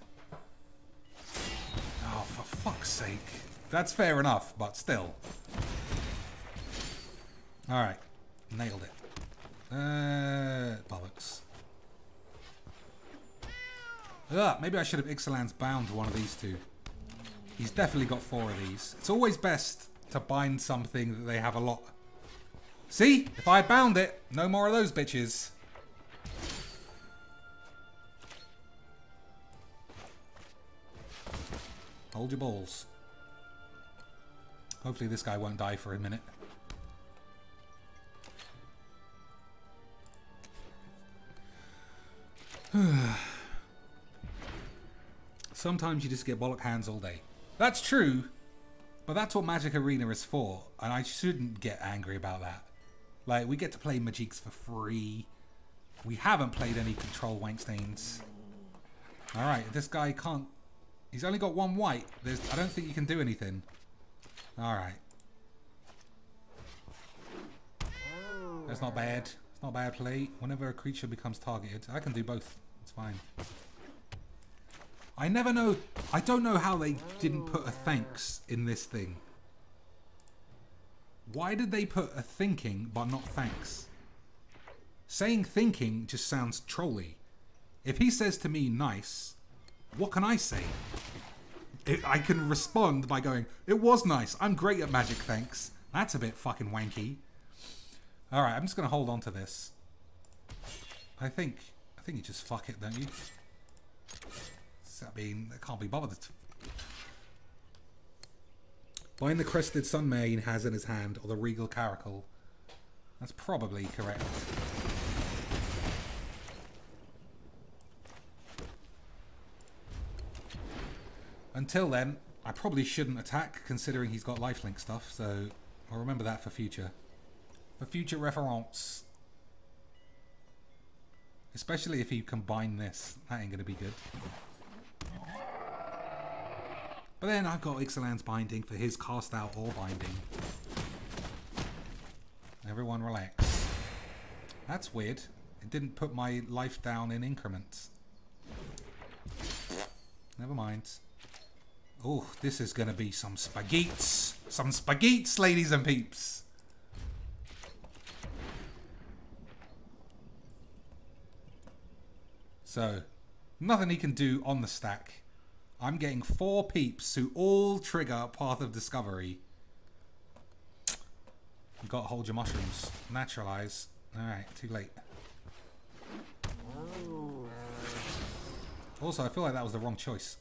Oh, for fuck's sake. That's fair enough, but still. All right, nailed it. Uh, bollocks. Ugh, maybe I should have Ixalan's bound one of these two. He's definitely got four of these. It's always best to bind something that they have a lot. See? If I bound it, no more of those bitches. Hold your balls. Hopefully this guy won't die for a minute. <sighs> Sometimes you just get bollock hands all day. That's true, but that's what Magic Arena is for, and I shouldn't get angry about that. Like, we get to play Magiques for free. We haven't played any Control Wankstains. Alright, this guy can't... He's only got one white. There's, I don't think you can do anything. Alright. That's not bad. It's not bad play. Whenever a creature becomes targeted, I can do both. It's fine. I never know. I don't know how they didn't put a thanks in this thing. Why did they put a thinking but not thanks? Saying thinking just sounds trolly. If he says to me nice, what can I say? It, I can respond by going, it was nice. I'm great at magic, thanks. That's a bit fucking wanky. Alright, I'm just going to hold on to this. I think, I think you just fuck it, don't you? I mean, I can't be bothered. Bind the crested Sunmare has in his hand, or the regal caracal. That's probably correct. Until then, I probably shouldn't attack, considering he's got lifelink stuff, so I'll remember that for future. For future reference. Especially if you combine this. That ain't going to be good. But then I've got Ixalan's binding for his cast out or binding. Everyone relax. That's weird. It didn't put my life down in increments. Never mind. Oh, this is going to be some spaghettis. Some spaghettis, ladies and peeps. So, nothing he can do on the stack. I'm getting four peeps who all trigger Path of Discovery. You've gotta hold your mushrooms. Naturalize. Alright, too late. Also, I feel like that was the wrong choice.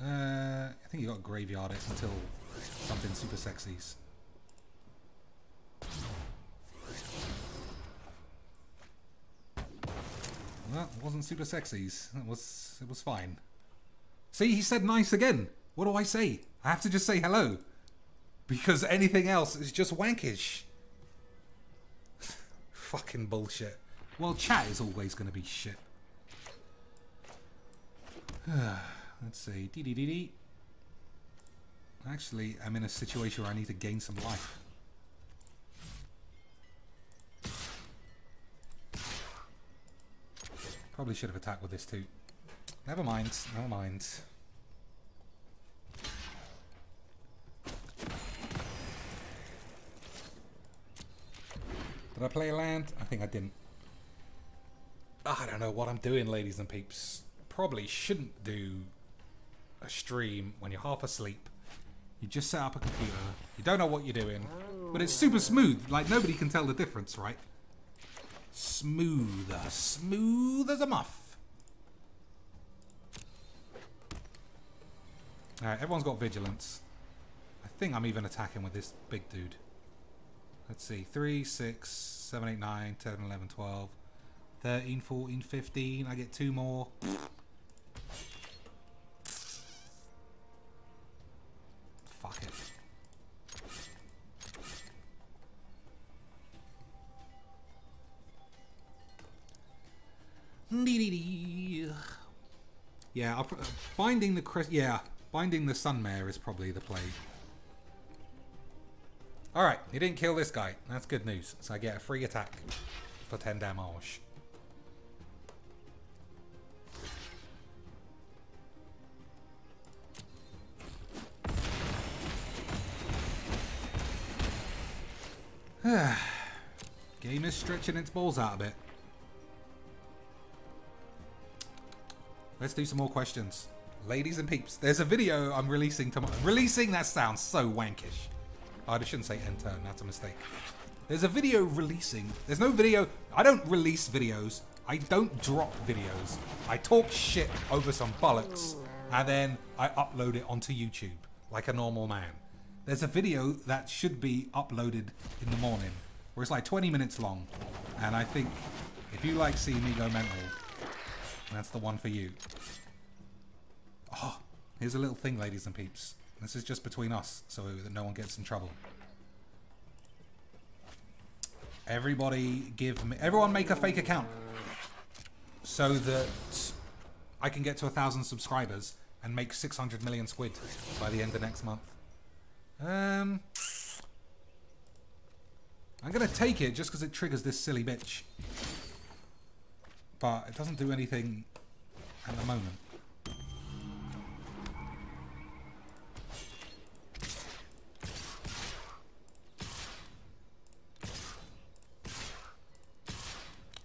Uh, I think you got graveyard it until something super sexies. Well, that wasn't super sexies. It was it was fine. See, he said nice again. What do I say? I have to just say hello. Because anything else is just wankish. <laughs> Fucking bullshit. Well, chat is always going to be shit. <sighs> Let's see. Dee -dee -dee Actually, I'm in a situation where I need to gain some life. Probably should have attacked with this too. Never mind, never mind. Did I play land? I think I didn't. Ah, I don't know what I'm doing, ladies and peeps. Probably shouldn't do a stream when you're half asleep. You just set up a computer. You don't know what you're doing. But it's super smooth. Like, nobody can tell the difference, right? Smooth. Smooth as a muff. Alright, everyone's got vigilance. I think I'm even attacking with this big dude. Let's see. 3, 6, 7, 8, 9, 10, 11, 12, 13, 14, 15. I get two more. Fuck it. Yeah, I'll, uh, binding the crest. Yeah, binding the Sunmare is probably the play. Alright, he didn't kill this guy. That's good news. So I get a free attack for 10 damage. <sighs> Game is stretching its balls out a bit. Let's do some more questions. Ladies and peeps, there's a video I'm releasing tomorrow. Releasing? That sounds so wankish. I shouldn't say enter, that's a mistake. There's a video releasing. There's no video. I don't release videos. I don't drop videos. I talk shit over some bollocks and then I upload it onto YouTube like a normal man. There's a video that should be uploaded in the morning where it's like 20 minutes long. And I think if you like seeing me go mental, that's the one for you. Oh, here's a little thing, ladies and peeps. This is just between us, so that no one gets in trouble. Everybody give me... Everyone make a fake account. So that I can get to a thousand subscribers and make 600 million squid by the end of next month. Um... I'm going to take it just because it triggers this silly bitch. But it doesn't do anything at the moment.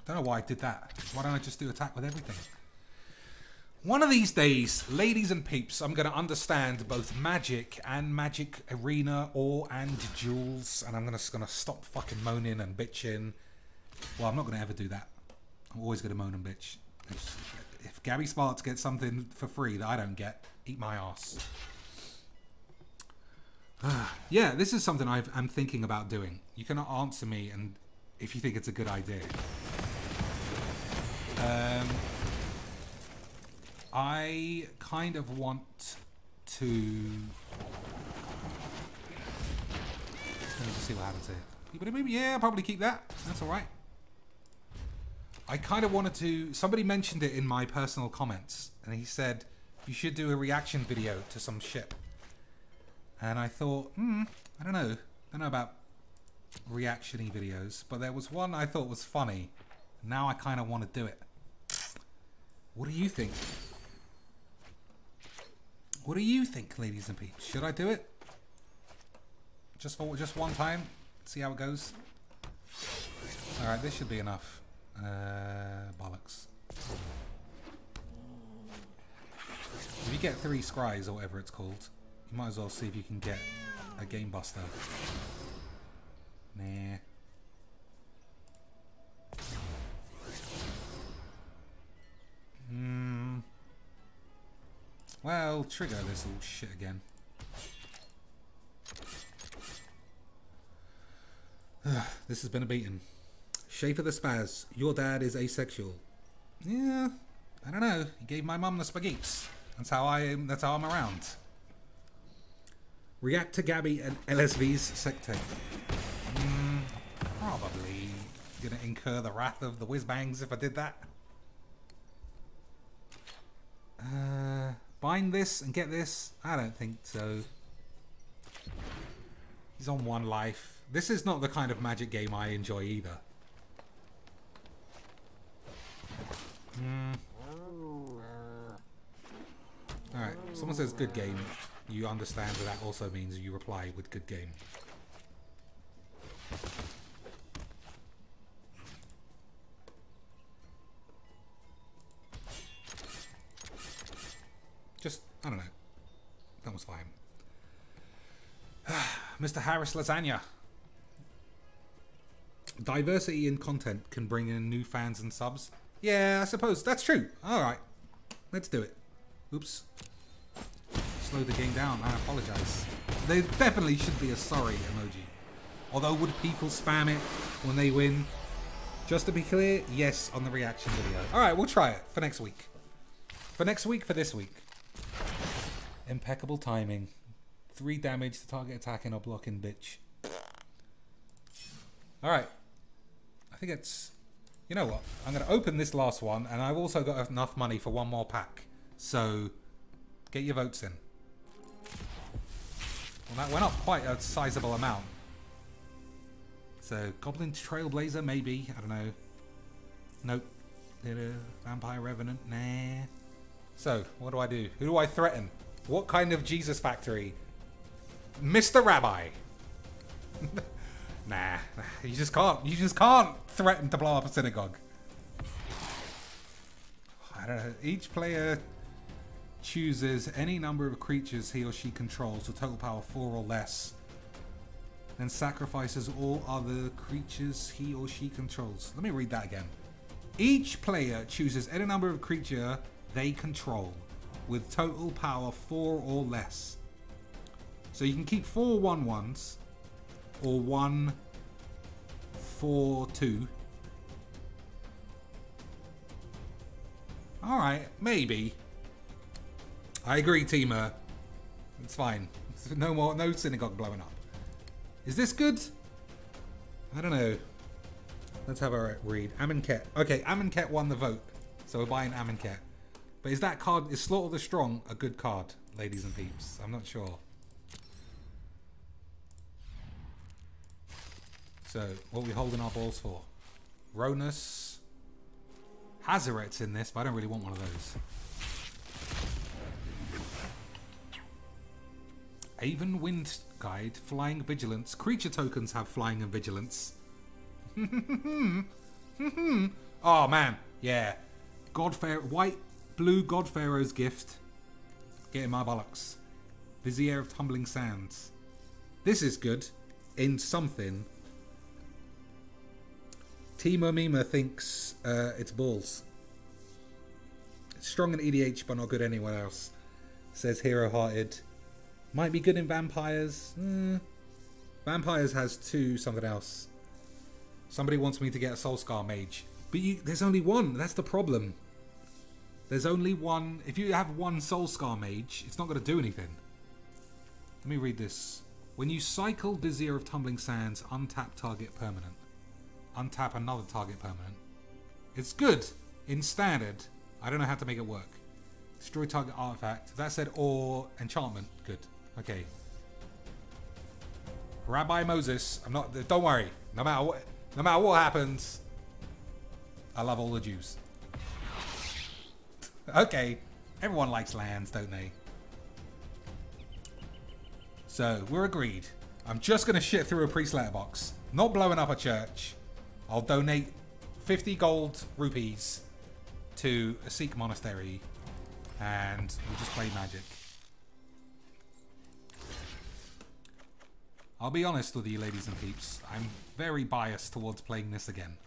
Don't know why I did that. Why don't I just do attack with everything? One of these days, ladies and peeps, I'm going to understand both Magic and Magic Arena or and Duels, and I'm going to, going to stop fucking moaning and bitching. Well, I'm not going to ever do that. I'm always going to moan and bitch. If, if Gabby Sparks gets something for free that I don't get, eat my ass. <sighs> yeah, this is something i am thinking about doing. You cannot answer me, and if you think it's a good idea. Um, I kind of want to. Let's see what happens here. Yeah, probably keep that. That's all right. I kind of wanted to. Somebody mentioned it in my personal comments, and he said you should do a reaction video to some ship. And I thought, hmm, I don't know. I don't know about reactiony videos, but there was one I thought was funny. Now I kind of want to do it. What do you think? What do you think, ladies and peeps? Should I do it? Just for just one time? See how it goes? Alright, this should be enough. Uh, bollocks. If you get three scries or whatever it's called, you might as well see if you can get a game buster. Nah. Hmm. Well, trigger this all shit again. <sighs> this has been a beating. Schaefer the Spaz, your dad is asexual. Yeah, I don't know. He gave my mum the spaghettis. That's how I am. That's how I'm around. React to Gabby and LSV's sector. Mm, probably gonna incur the wrath of the whiz bangs if I did that. Uh, bind this and get this? I don't think so. He's on one life. This is not the kind of magic game I enjoy either. Mm. Alright, someone says good game. You understand that that also means you reply with good game. I don't know. That was fine. <sighs> Mr. Harris Lasagna. Diversity in content can bring in new fans and subs. Yeah, I suppose. That's true. Alright. Let's do it. Oops. Slow the game down. I apologize. There definitely should be a sorry emoji. Although, would people spam it when they win? Just to be clear, yes on the reaction video. Alright, we'll try it for next week. For next week, for this week. Impeccable timing. Three damage to target attacking or blocking, bitch. Alright. I think it's... You know what? I'm going to open this last one, and I've also got enough money for one more pack. So, get your votes in. Well, that went up quite a sizable amount. So, Goblin Trailblazer, maybe. I don't know. Nope. Vampire Revenant, nah. So, what do I do? Who do I threaten? What kind of Jesus factory? Mr. Rabbi. <laughs> nah, you just can't. You just can't threaten to blow up a synagogue. I don't know. Each player chooses any number of creatures he or she controls with total power 4 or less. Then sacrifices all other creatures he or she controls. Let me read that again. Each player chooses any number of creature they control with total power 4 or less. So you can keep four one ones or one four two. Alright, maybe. I agree, Teamer. It's fine. <laughs> No more no synagogue blowing up. Is this good? I don't know. Let's have a read. Amonkhet. Okay, Amonkhet won the vote. So we're buying Amonkhet. But is that card, is Slaughter the Strong a good card, ladies and peeps? I'm not sure. So, what are we holding our balls for? Rhonas. Hazoret's in this, but I don't really want one of those. Aven Wind Guide, Flying Vigilance. Creature tokens have Flying and Vigilance. <laughs> oh man, yeah. Godfair, White Blue God Pharaoh's gift. Getting my bollocks. Vizier of Tumbling Sands. This is good. In something. Timo Mima thinks uh, it's balls. Strong in EDH, but not good anywhere else. Says Hero Hearted. Might be good in Vampires. Mm. Vampires has two something else. Somebody wants me to get a Soulscar Mage. But you, there's only one. That's the problem. There's only one. If you have one Soulscar Mage, it's not going to do anything. Let me read this. When you cycle Vizier of Tumbling Sands, untap target permanent. Untap another target permanent. It's good in standard. I don't know how to make it work. Destroy target artifact. That said, or enchantment. Good. Okay. Rabbi Moses. I'm not. Don't worry. No matter what. No matter what happens, I love all the Jews. Okay. Everyone likes lands, don't they? So, we're agreed. I'm just going to shit through a priest letterbox. Not blowing up a church. I'll donate 50 gold rupees to a Sikh monastery. And we'll just play magic. I'll be honest with you, ladies and peeps. I'm very biased towards playing this again.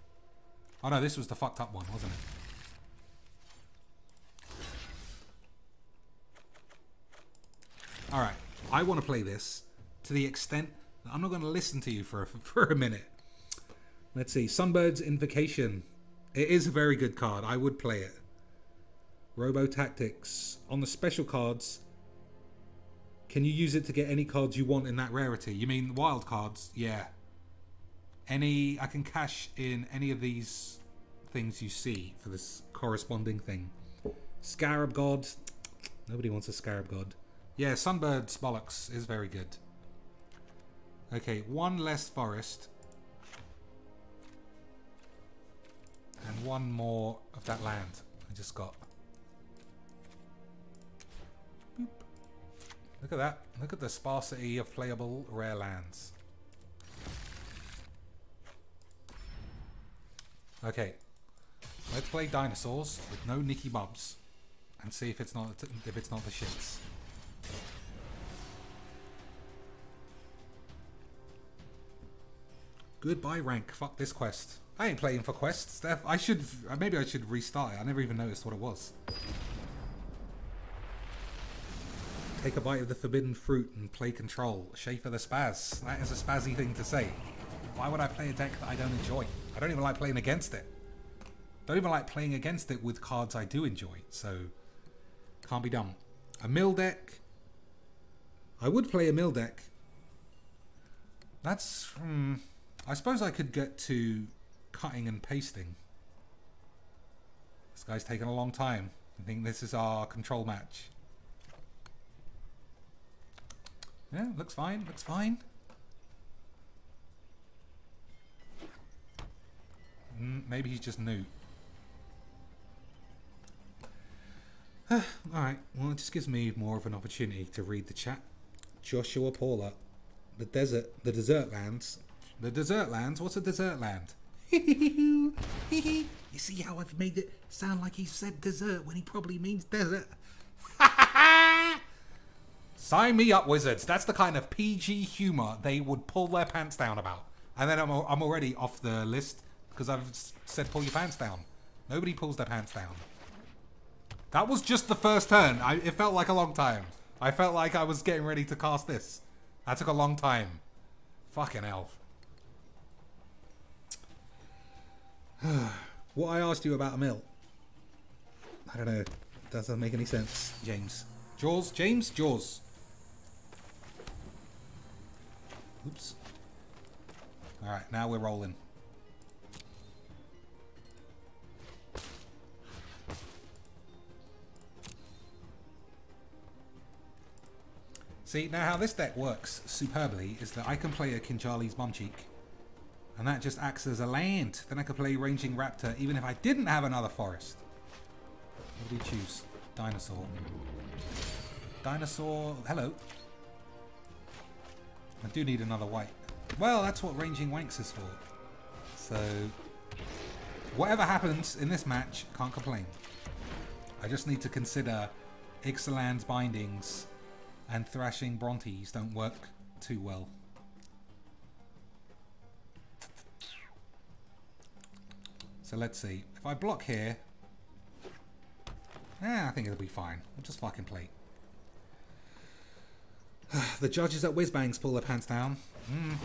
Oh no, this was the fucked up one, wasn't it? Alright, I want to play this to the extent that I'm not going to listen to you for a, <laughs> for a minute. Let's see. Sunbird's Invocation. It is a very good card. I would play it. Robo Tactics. On the special cards, can you use it to get any cards you want in that rarity? You mean wild cards? Yeah. Any, I can cash in any of these things you see for this corresponding thing. Scarab God. Nobody wants a Scarab God. Yeah, Sunbird's bollocks is very good. Okay, one less forest. And one more of that land. I just got. Boop. Look at that. Look at the sparsity of playable rare lands. Okay. Let's play dinosaurs with no Nicky Bubs and see if it's not if it's not the shits. Goodbye rank. Fuck this quest. I ain't playing for quests. I should maybe I should restart it. I never even noticed what it was. Take a bite of the forbidden fruit and play control. Schaefer the spaz. That is a spazzy thing to say. Why would I play a deck that I don't enjoy? I don't even like playing against it. Don't even like playing against it with cards I do enjoy. So can't be done. A mill deck. I would play a mill deck. That's hmm, I suppose I could get to cutting and pasting. This guy's taken a long time. I think this is our control match. Yeah, looks fine, looks fine. Mm, maybe he's just new. <sighs> Alright, well it just gives me more of an opportunity to read the chat. Joshua Paula. The desert, the desert lands. The desert lands? What's a desert land? <laughs> you see how I've made it sound like he said dessert when he probably means desert? <laughs> Sign me up, wizards. That's the kind of PG humor they would pull their pants down about. And then I'm, I'm already off the list because I've said pull your pants down. Nobody pulls their pants down. That was just the first turn. I, it felt like a long time. I felt like I was getting ready to cast this. That took a long time. Fucking hell. <sighs> what I asked you about a mill. I don't know. Doesn't make any sense, James. Jaws? James? Jaws. Oops. Alright, now we're rolling. See, now how this deck works superbly is that I can play a Kinjalli's Cheek, and that just acts as a land. Then I could play Ranging Raptor even if I didn't have another forest. What do you choose? Dinosaur. Dinosaur, hello. I do need another white. Well, that's what Ranging Wanks is for. So, whatever happens in this match, can't complain. I just need to consider Ixalan's bindings and thrashing Brontes don't work too well. So let's see. If I block here, eh, I think it'll be fine. I'll just fucking play. <sighs> the judges at Whizbangs pull their pants down. Mm.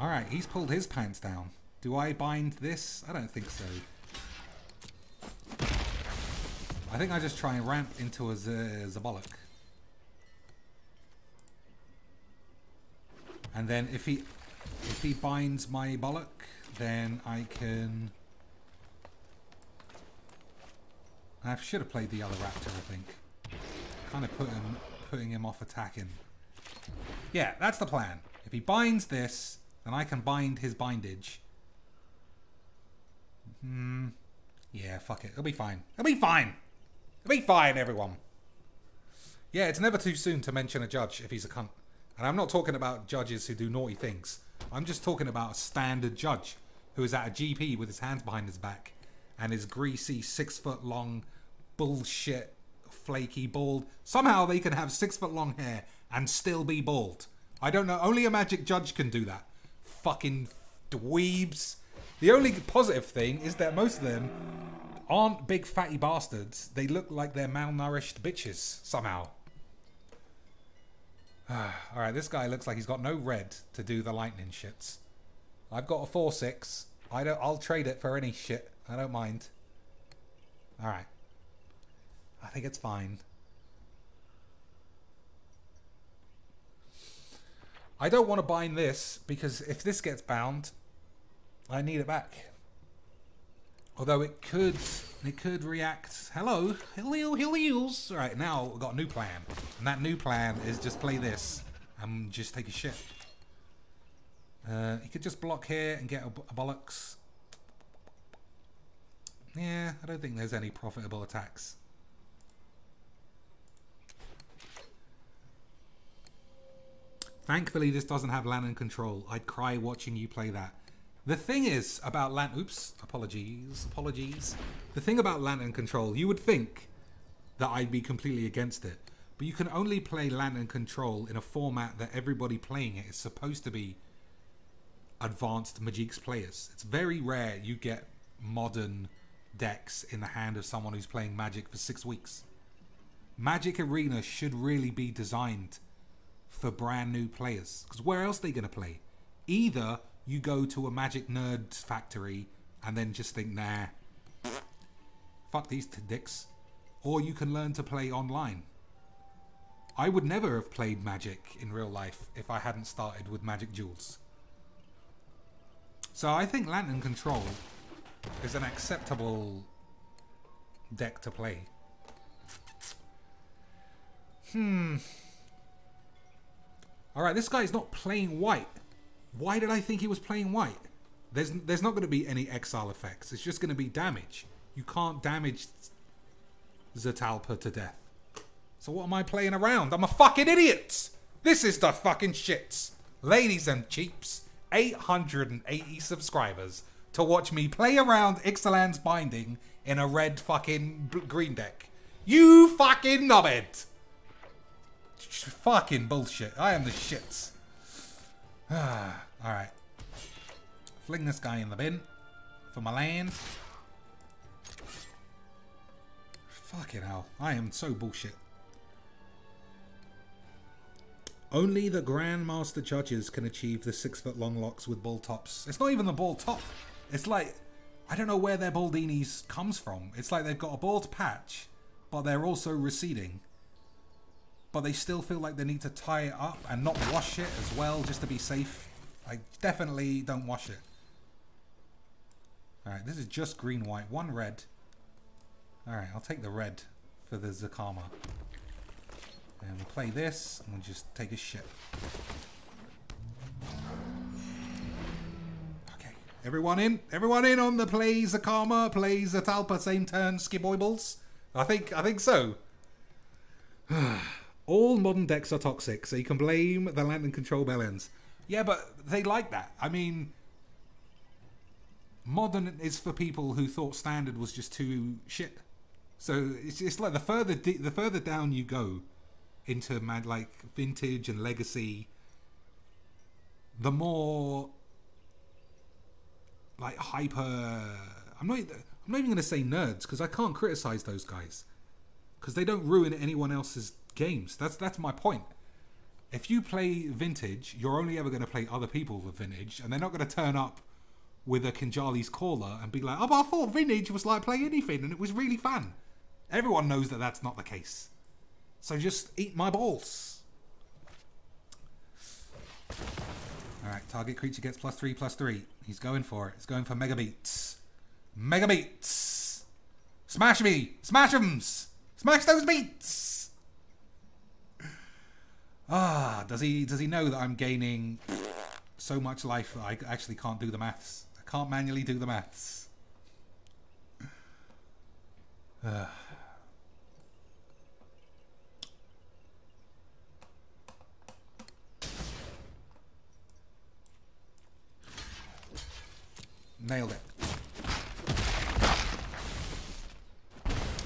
Alright, he's pulled his pants down. Do I bind this? I don't think so. I think I just try and ramp into a Zabolic. And then if he if he binds my bollock, then I can... I should have played the other raptor, I think. Kind of put him, putting him off attacking. Yeah, that's the plan. If he binds this, then I can bind his bindage. Hmm. Yeah, fuck it. It'll be fine. It'll be fine. Be fine, everyone. Yeah, it's never too soon to mention a judge if he's a cunt. And I'm not talking about judges who do naughty things. I'm just talking about a standard judge who is at a GP with his hands behind his back and his greasy six foot long bullshit flaky bald. Somehow they can have six foot long hair and still be bald. I don't know. Only a magic judge can do that. Fucking dweebs. The only positive thing is that most of them aren't big fatty bastards. They look like they're malnourished bitches somehow. <sighs> Alright, this guy looks like he's got no red to do the lightning shits. I've got a 4-6. I don't I'll trade it for any shit. I don't mind. Alright. I think it's fine. I don't want to bind this because if this gets bound, I need it back. Although it could, it could react. Hello, hello, hello. Right now we've got a new plan, and that new plan is just play this and just take a shit. Uh, he could just block here and get a, a bollocks. Yeah, I don't think there's any profitable attacks. Thankfully, this doesn't have Lantern control. I'd cry watching you play that. The thing is about Lantern... Oops, apologies, apologies. The thing about Lantern control, you would think that I'd be completely against it. But you can only play Lantern control in a format that everybody playing it is supposed to be advanced Magic's players. It's very rare you get modern decks in the hand of someone who's playing Magic for six weeks. Magic Arena should really be designed for brand new players. Because where else are they going to play? Either you go to a Magic Nerd factory and then just think, nah, fuck these dicks. Or you can learn to play online. I would never have played Magic in real life if I hadn't started with Magic Duels. So I think Lantern Control is an acceptable deck to play. Hmm. Alright, this guy is not playing white. Why did I think he was playing white? There's, there's not going to be any exile effects. It's just going to be damage. You can't damage Zetalpa to death. So what am I playing around? I'm a fucking idiot! This is the fucking shits. Ladies and cheaps, 880 subscribers to watch me play around Ixalan's binding in a red fucking green deck. You fucking knobhead! Fucking bullshit. I am the shits. <sighs> Ah. Alright. Fling this guy in the bin for my land. Fucking hell. I am so bullshit. Only the Grandmaster judges can achieve the six foot long locks with ball tops. It's not even the ball top. It's like, I don't know where their baldinis comes from. It's like they've got a bald patch, but they're also receding but they still feel like they need to tie it up and not wash it as well just to be safe. I definitely don't wash it. Alright, this is just green white. One red. Alright, I'll take the red for the Zacama. And we'll play this and we'll just take a shit. Okay, everyone in? Everyone in on the play Zacama, play Zetalpa, same turn, Skiboibles? I think I think so. <sighs> All modern decks are toxic, so you can blame the Lantern Control Bellends. Yeah, but they like that. I mean, modern is for people who thought standard was just too shit. So it's, it's like the further the further down you go into mad like vintage and legacy, the more like hyper. I'm not. I'm not even going to say nerds because I can't criticize those guys because they don't ruin anyone else's games. That's that's my point. If you play vintage, you're only ever going to play other people with vintage, and they're not going to turn up with a Kinjalli's caller and be like, "Oh, but I thought vintage was like playing anything, and it was really fun." Everyone knows that that's not the case. So just eat my balls. All right, target creature gets plus three, plus three. He's going for it. He's going for mega beats. Mega beats. Smash me. Smash 'ems. Smash those beats. Ah, does he does he know that I'm gaining so much life that I actually can't do the maths? I can't manually do the maths. Uh. Nailed it.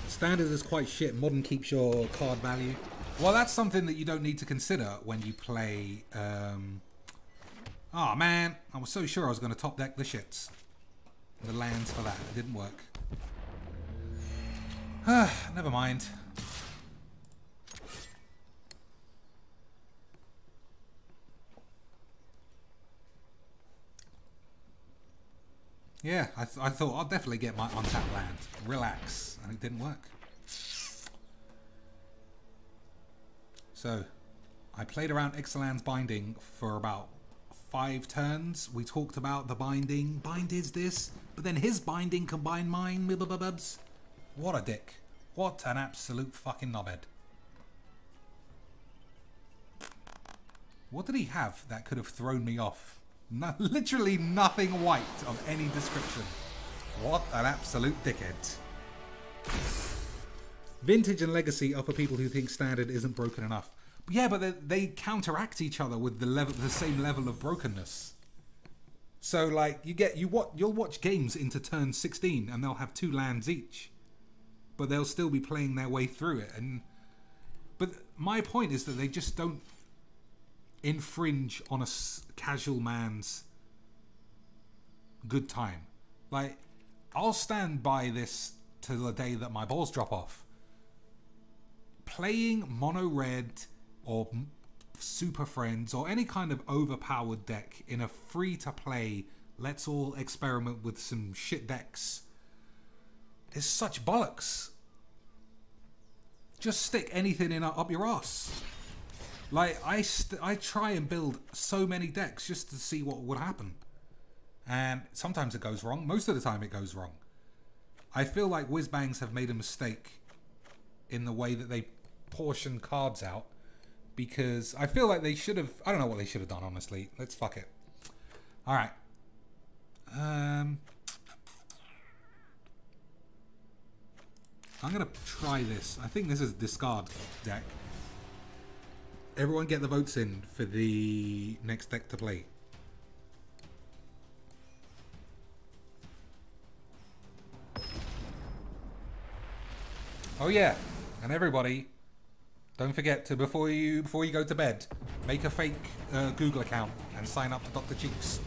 Standard is quite shit. Modern keeps your card value. Well, that's something that you don't need to consider when you play... Um... Oh, man. I was so sure I was going to top deck the shits. The lands for that. It didn't work. <sighs> Never mind. Yeah, I, th I thought I'll definitely get my untapped land. Relax. And it didn't work. So, I played around Ixalan's binding for about five turns. We talked about the binding. Bind is this, but then his binding combined mine. What a dick. What an absolute fucking knobhead. What did he have that could have thrown me off? No, <laughs> literally nothing white of any description. What an absolute dickhead. Vintage and Legacy are for people who think Standard isn't broken enough. But yeah, but they, they counteract each other with the level, the same level of brokenness. So like you get you what you'll watch games into turn 16 and they'll have two lands each. But they'll still be playing their way through it and but my point is that they just don't infringe on a casual man's good time. Like I'll stand by this till the day that my balls drop off. Playing mono red or Super Friends or any kind of overpowered deck in a free to play, let's all experiment with some shit decks is such bollocks. Just stick anything in uh, up your ass. Like I, I try and build so many decks just to see what would happen, and sometimes it goes wrong. Most of the time, it goes wrong. I feel like Whizbangs have made a mistake in the way that they portion cards out because I feel like they should have. I don't know what they should have done. Honestly, let's fuck it. All right. Um, I'm gonna try this. I think this is discard deck. Everyone get the votes in for the next deck to play. Oh yeah, and everybody don't forget to before you before you go to bed, make a fake uh, Google account and sign up to Dr. Cheeks.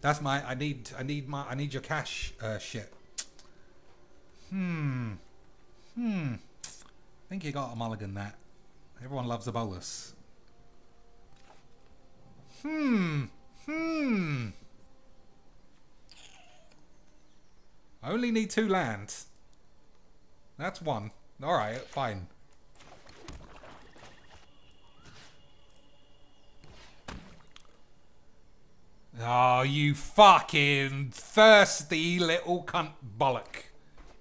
That's my. I need. I need my. I need your cash uh, shit. Hmm. Hmm. I think you got a mulligan. That everyone loves a Bolas. Hmm. Hmm. I only need two lands. That's one. Alright, fine. Oh, you fucking thirsty little cunt bollock.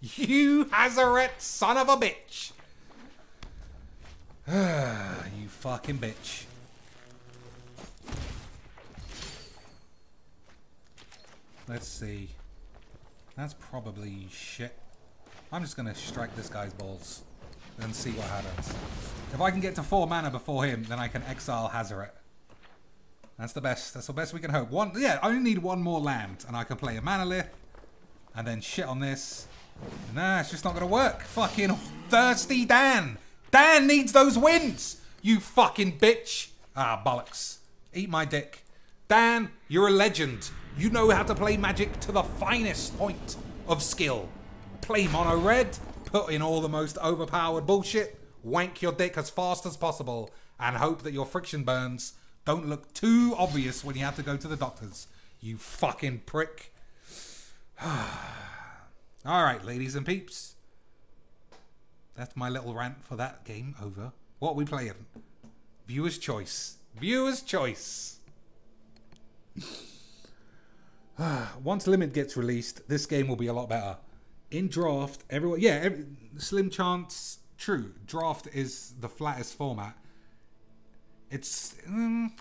You Hazoret son of a bitch. <sighs> you fucking bitch. Let's see. That's probably shit. I'm just going to strike this guy's balls and see what happens. If I can get to four mana before him, then I can exile Hazoret. That's the best. That's the best we can hope. One, yeah, I only need one more land, and I can play a Manalith, and then shit on this. Nah, it's just not gonna work. Fucking thirsty Dan. Dan needs those wins. You fucking bitch. Ah, bollocks. Eat my dick. Dan, you're a legend. You know how to play Magic to the finest point of skill play mono red, put in all the most overpowered bullshit, wank your dick as fast as possible, and hope that your friction burns don't look too obvious when you have to go to the doctors. You fucking prick. <sighs> Alright, ladies and peeps. That's my little rant for that game over. What we playing? Viewer's choice. Viewer's choice. <sighs> Once Limit gets released, this game will be a lot better in draft, everyone, yeah, every, slim chance, true. Draft is the flattest format. It's um,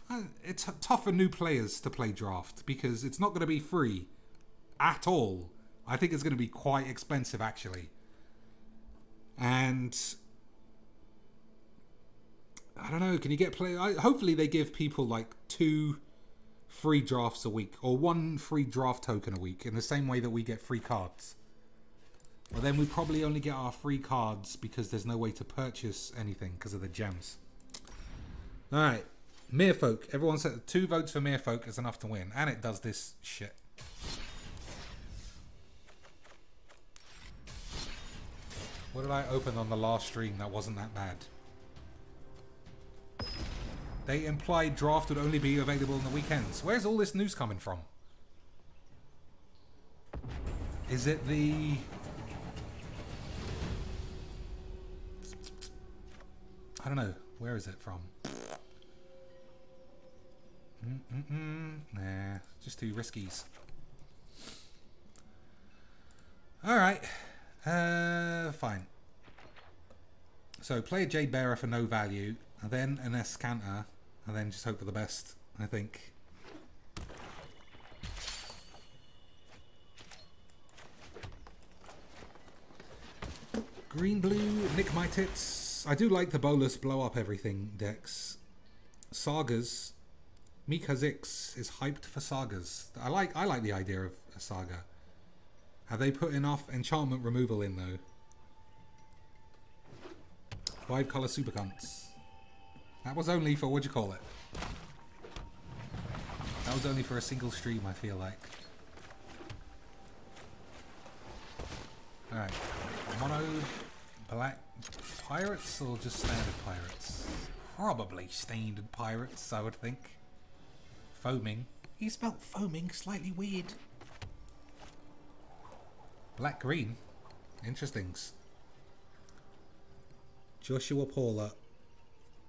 it's tough for new players to play draft because it's not going to be free at all. I think it's going to be quite expensive actually, and I don't know. Can you get play? I, hopefully, they give people like two free drafts a week or one free draft token a week in the same way that we get free cards. But then we probably only get our free cards because there's no way to purchase anything because of the gems. Alright. Merfolk. Everyone said two votes for Merfolk is enough to win. And it does this shit. What did I open on the last stream that wasn't that bad? They implied draft would only be available on the weekends. Where's all this news coming from? Is it the I don't know. Where is it from? Mm -mm -mm. Nah, just too riskies. Alright. Uh, fine. So play a Jade Bearer for no value, and then an Escanter, and then just hope for the best, I think. Green blue, nick my tits. I do like the Bolas blow up everything decks. Sagas. Mika Zix is hyped for sagas. I like I like the idea of a saga. Have they put enough enchantment removal in though? Five color super cunts. That was only for what do you call it? That was only for a single stream, I feel like. Alright. Mono black pirates or just standard pirates? Probably standard pirates, I would think. Foaming. He spelt foaming slightly weird. Black green. Interestings. Joshua Paula.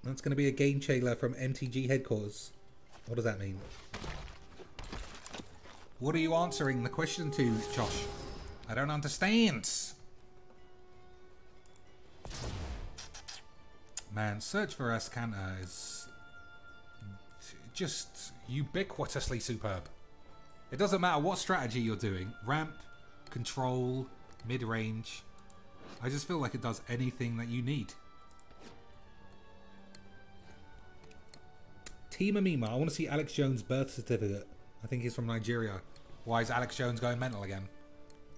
That's going to be a game trailer from MTG headquarters. What does that mean? What are you answering the question to, Josh? I don't understand. Man, Search for Azcanta is just ubiquitously superb. It doesn't matter what strategy you're doing. Ramp, control, mid-range. I just feel like it does anything that you need. Team Amima, I want to see Alex Jones' birth certificate. I think he's from Nigeria. Why is Alex Jones going mental again?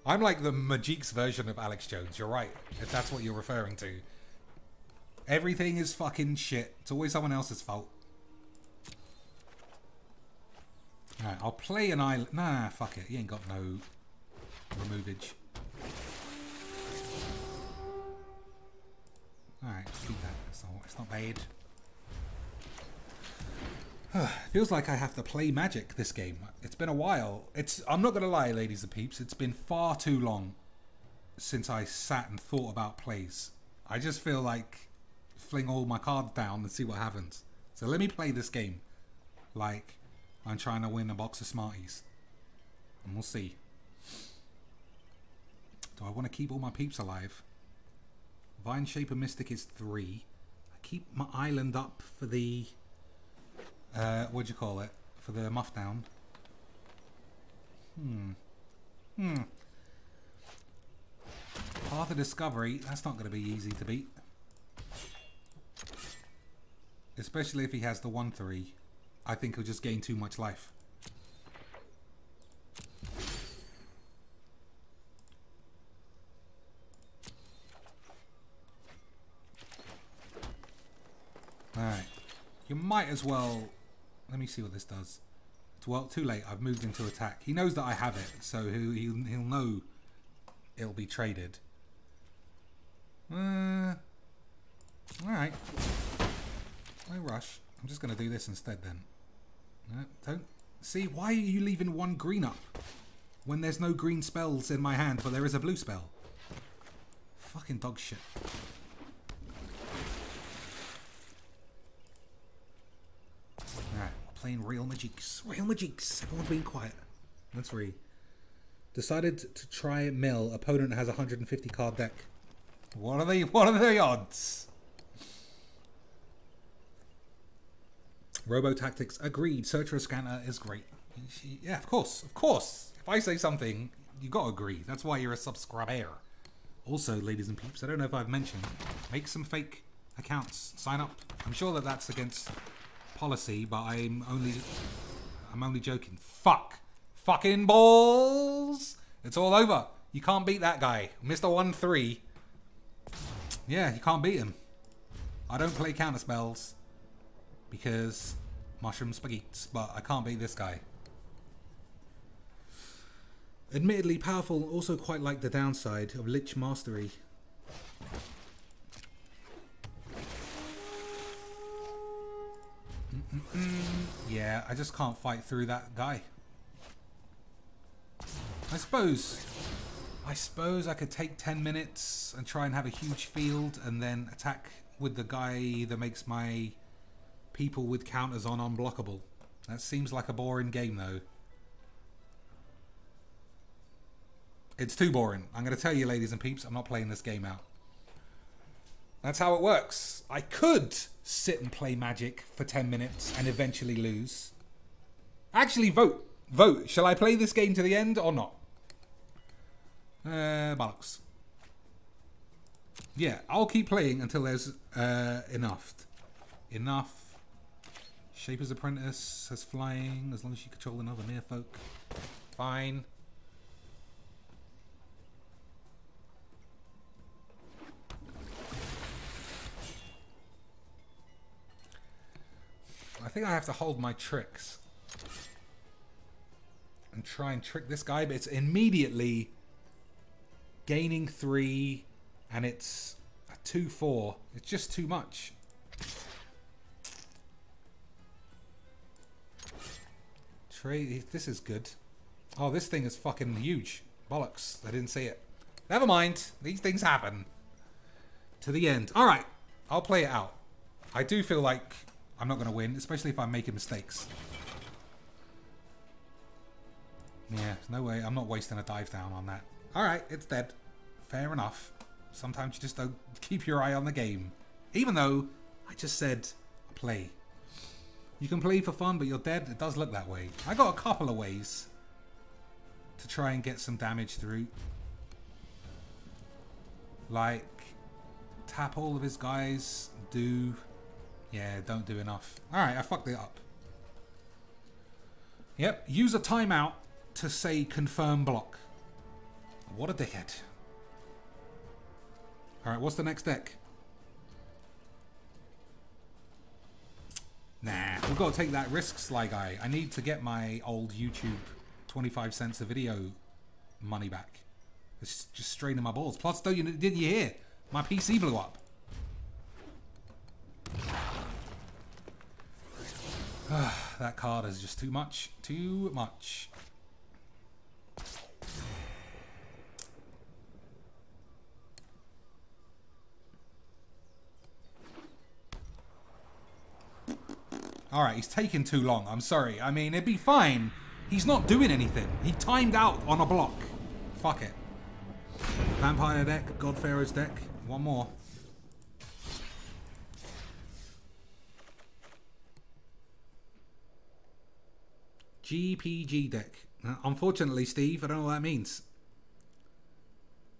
I'm like the Magic's version of Alex Jones. You're right, if that's what you're referring to. Everything is fucking shit. It's always someone else's fault. Alright, I'll play an island. Nah, fuck it. He ain't got no removage. Alright, keep that. It's not, it's not bad. <sighs> Feels like I have to play Magic this game. It's been a while. It's I'm not gonna lie, ladies and peeps. It's been far too long since I sat and thought about plays. I just feel like fling all my cards down and see what happens. So let me play this game like I'm trying to win a box of Smarties. And we'll see. Do I want to keep all my peeps alive? Vine Shaper Mystic is three. I keep my island up for the uh, what do you call it? For the muff down. Hmm. Hmm. Path of Discovery, that's not going to be easy to beat. Especially if he has the 1-3. I think he'll just gain too much life. Alright. You might as well let me see what this does. It's well too late. I've moved into attack. He knows that I have it, so he'll he'll, he'll know it'll be traded. Uh, all right. No rush. I'm just gonna do this instead then. No, don't see. Why are you leaving one green up when there's no green spells in my hand, but there is a blue spell? Fucking dog shit. All right, playing Real Magics. Real Magics. Everyone's being quiet. Let's read. Decided to try mill. Opponent has a 150 card deck. What are the what are the odds? Robo Tactics agreed. Search for Azcanta is great. Yeah, of course, of course. If I say something, you gotta agree. That's why you're a subscriber. Also, ladies and peeps, I don't know if I've mentioned, make some fake accounts. Sign up. I'm sure that that's against policy, but I'm only I'm only joking. Fuck. Fucking balls. It's all over. You can't beat that guy. Mr. 1-3. Yeah, you can't beat him. I don't play counter spells because mushroom spaghetti, but I can't beat this guy. Admittedly powerful, also quite like the downside of Lich Mastery. Yeah, I just can't fight through that guy. I suppose... I suppose I could take 10 minutes and try and have a huge field and then attack with the guy that makes my people with counters on unblockable. That seems like a boring game though. It's too boring. I'm going to tell you ladies and peeps, I'm not playing this game out. That's how it works. I could sit and play Magic for 10 minutes and eventually lose. Actually, vote. Vote. Shall I play this game to the end or not? Uh, bollocks. Yeah, I'll keep playing until there's uh, enough. Enough. Shaper's Apprentice has flying, as long as you control another merfolk. Fine. I think I have to hold my tricks and try and trick this guy, but it's immediately gaining three and it's a 2-4. It's just too much. Trade, this is good. Oh, this thing is fucking huge. Bollocks, I didn't see it. Never mind, these things happen. To the end. Alright, I'll play it out. I do feel like I'm not going to win, especially if I'm making mistakes. Yeah, no way. I'm not wasting a dive down on that. Alright, it's dead. Fair enough. Sometimes you just don't keep your eye on the game. Even though I just said play. You can play for fun, but you're dead. It does look that way. I got a couple of ways to try and get some damage through. Like, tap all of his guys, do... Yeah, don't do enough. Alright, I fucked it up. Yep, use a timeout to say confirm block. What a dickhead. Alright, what's the next deck? Nah, we've got to take that risk, Sly Guy. I need to get my old YouTube 25 cents a video money back. It's just straining my balls. Plus, you, didn't you hear? My PC blew up. <sighs> that card is just too much. Too much. Alright, he's taking too long. I'm sorry. I mean, it'd be fine. He's not doing anything. He timed out on a block. Fuck it. Vampire deck, God Pharaoh's deck. One more. GPG deck. Uh, unfortunately, Steve, I don't know what that means.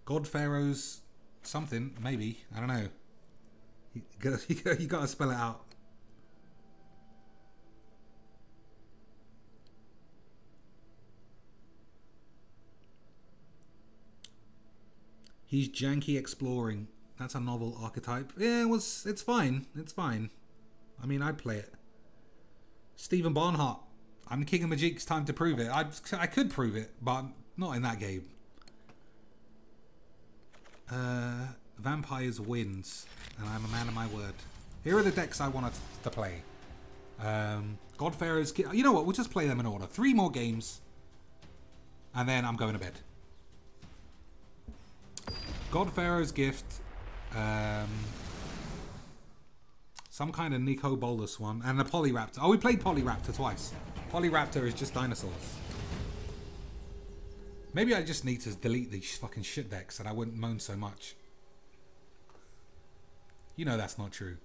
God Pharaoh's something, maybe. I don't know. You gotta, <laughs> you gotta spell it out. He's janky exploring. That's a novel archetype. Yeah, it was. It's fine. It's fine. I mean, I'd play it. Stephen Barnhart. I'm King of Magic's time to prove it. I, I could prove it, but not in that game. Uh, Vampires wins, and I'm a man of my word. Here are the decks I wanted to play. Um, God Pharaoh's... You know what? We'll just play them in order. Three more games, and then I'm going to bed. God Pharaoh's Gift. Um, some kind of Nicol Bolas one. And a Polyraptor. Oh, we played Polyraptor twice. Polyraptor is just dinosaurs. Maybe I just need to delete these fucking shit decks and I wouldn't moan so much. You know that's not true.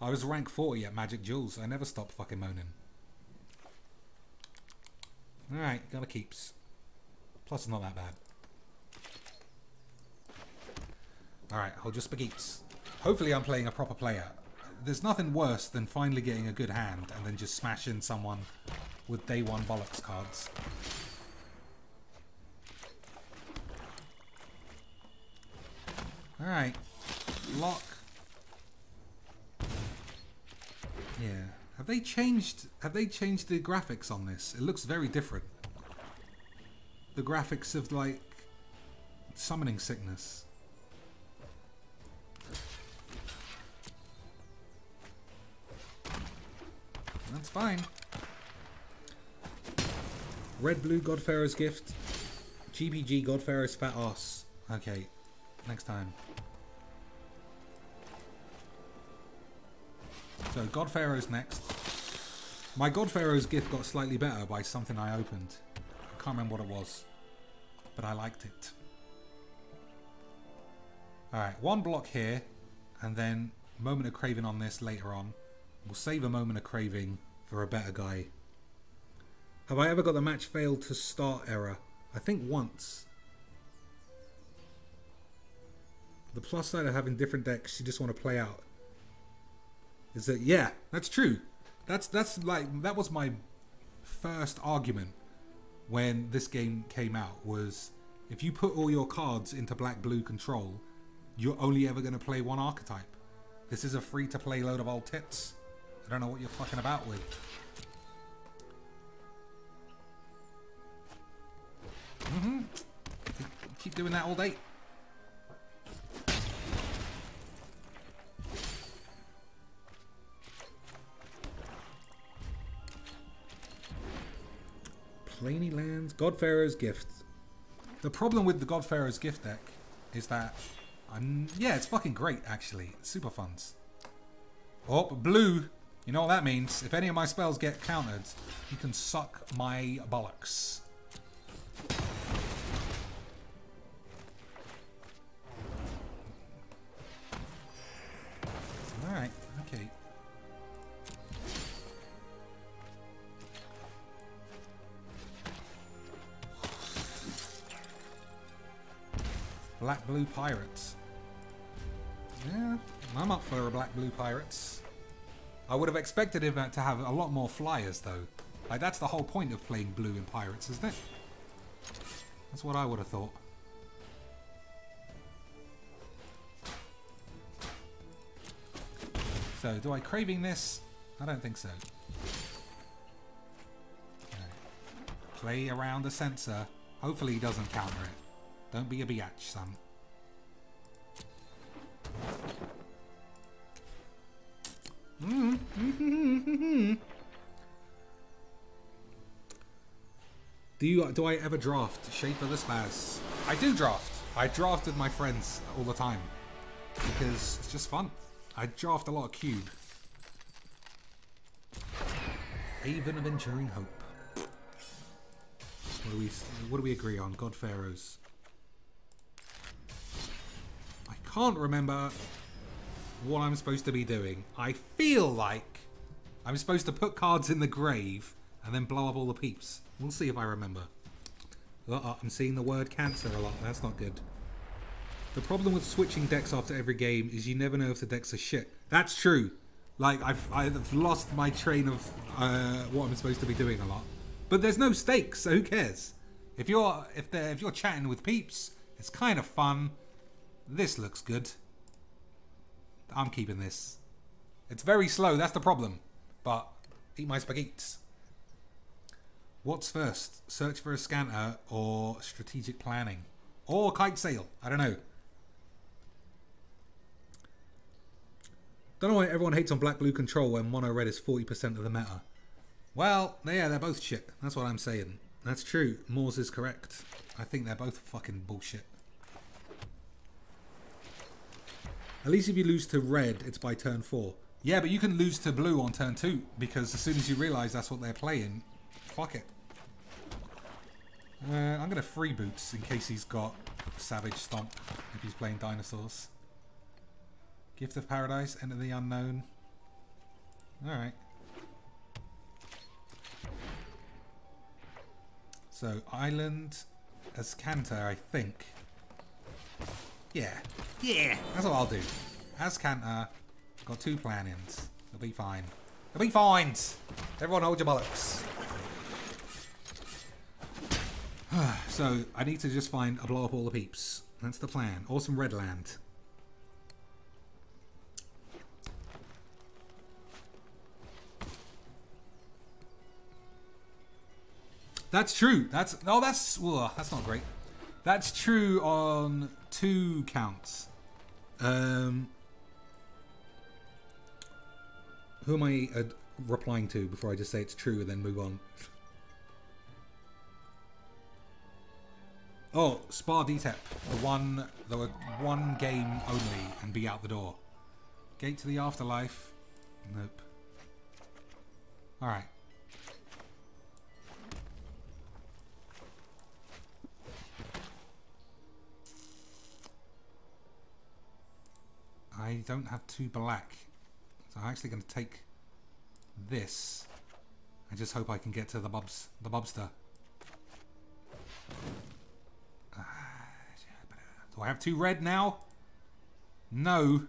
I was rank 40 at Magic Duels. I never stopped fucking moaning. Alright, gotta keeps. Plus it's not that bad. Alright, hold your spaghetti. Hopefully I'm playing a proper player. There's nothing worse than finally getting a good hand and then just smashing someone with day one bollocks cards. Alright. Lock. Yeah. Have they changed have they changed the graphics on this? It looks very different. The graphics of like summoning sickness. That's fine. Red Blue Godpharaoh's Gift. GPG Godpharaoh's Fat Ass. Okay, next time. So Godpharaoh's next. My Godpharaoh's gift got slightly better by something I opened. I can't remember what it was. But I liked it. Alright, one block here. And then Moment of Craving on this later on. We'll save a moment of craving for a better guy. Have I ever got the match failed to start error? I think once. The plus side of having different decks you just want to play out is that yeah, that's true. That's that's like that was my first argument when this game came out was if you put all your cards into black blue control, you're only ever going to play one archetype. This is a free to play load of old tits. I don't know what you're fucking about with. Mm-hmm. Keep doing that all day. Plainy Lands, Godpharaoh's Gift. The problem with the Godpharaoh's Gift deck is that, I'm, yeah, it's fucking great actually. Super fun. Oh, blue. You know what that means? If any of my spells get countered, you can suck my bollocks. Alright, okay. Black Blue Pirates. Yeah, I'm up for a Black Blue Pirates. I would have expected him to have a lot more flyers though. Like that's the whole point of playing blue in Pirates, isn't it? That's what I would have thought. So, do I craving this? I don't think so. Play around the sensor. Hopefully he doesn't counter it. Don't be a biatch, son. <laughs> do you do I ever draft Shape of the Spaz? I do draft. I draft with my friends all the time because it's just fun. I draft a lot of cube. Haven of Enduring Hope. What do we what do we agree on? God Pharaohs. I can't remember what I'm supposed to be doing. I feel like I'm supposed to put cards in the grave and then blow up all the peeps. We'll see if I remember. Uh -oh, I'm seeing the word cancer a lot. That's not good. The problem with switching decks after every game is you never know if the decks are shit. That's true. Like, I've, I've lost my train of uh, what I'm supposed to be doing a lot. But there's no stakes, so who cares? If you're if if you're chatting with peeps, it's kind of fun. This looks good. I'm keeping this. It's very slow, that's the problem. But eat my spaghettis. What's first? Search for Azcanta or strategic planning? Or kite sail? I don't know. Don't know why everyone hates on black blue control when mono red is 40% of the meta. Well, yeah, they're both shit. That's what I'm saying. That's true. Moores is correct. I think they're both fucking bullshit. At least if you lose to red, it's by turn four. Yeah, but you can lose to blue on turn two because as soon as you realise that's what they're playing, fuck it. Uh, I'm going to free boots in case he's got Savage Stomp if he's playing dinosaurs. Gift of Paradise, Enter the Unknown. Alright. So, Island Azcanta, I think. Yeah. Yeah, that's what I'll do. Azcanta, uh, got two plannings. It'll be fine. It'll be fine! Everyone hold your bollocks. <sighs> so, I need to just find a blow up all the peeps. That's the plan. Awesome Redland. That's true. That's oh, that's well, that's not great. That's true on two counts. Um, who am I uh, replying to before I just say it's true and then move on? Oh, Spa DTEP. The one, the one game only and be out the door. Gate to the afterlife. Nope. Alright. I don't have two black. So I'm actually going to take this. I just hope I can get to the bubs, the bubster. Do I have two red now? No.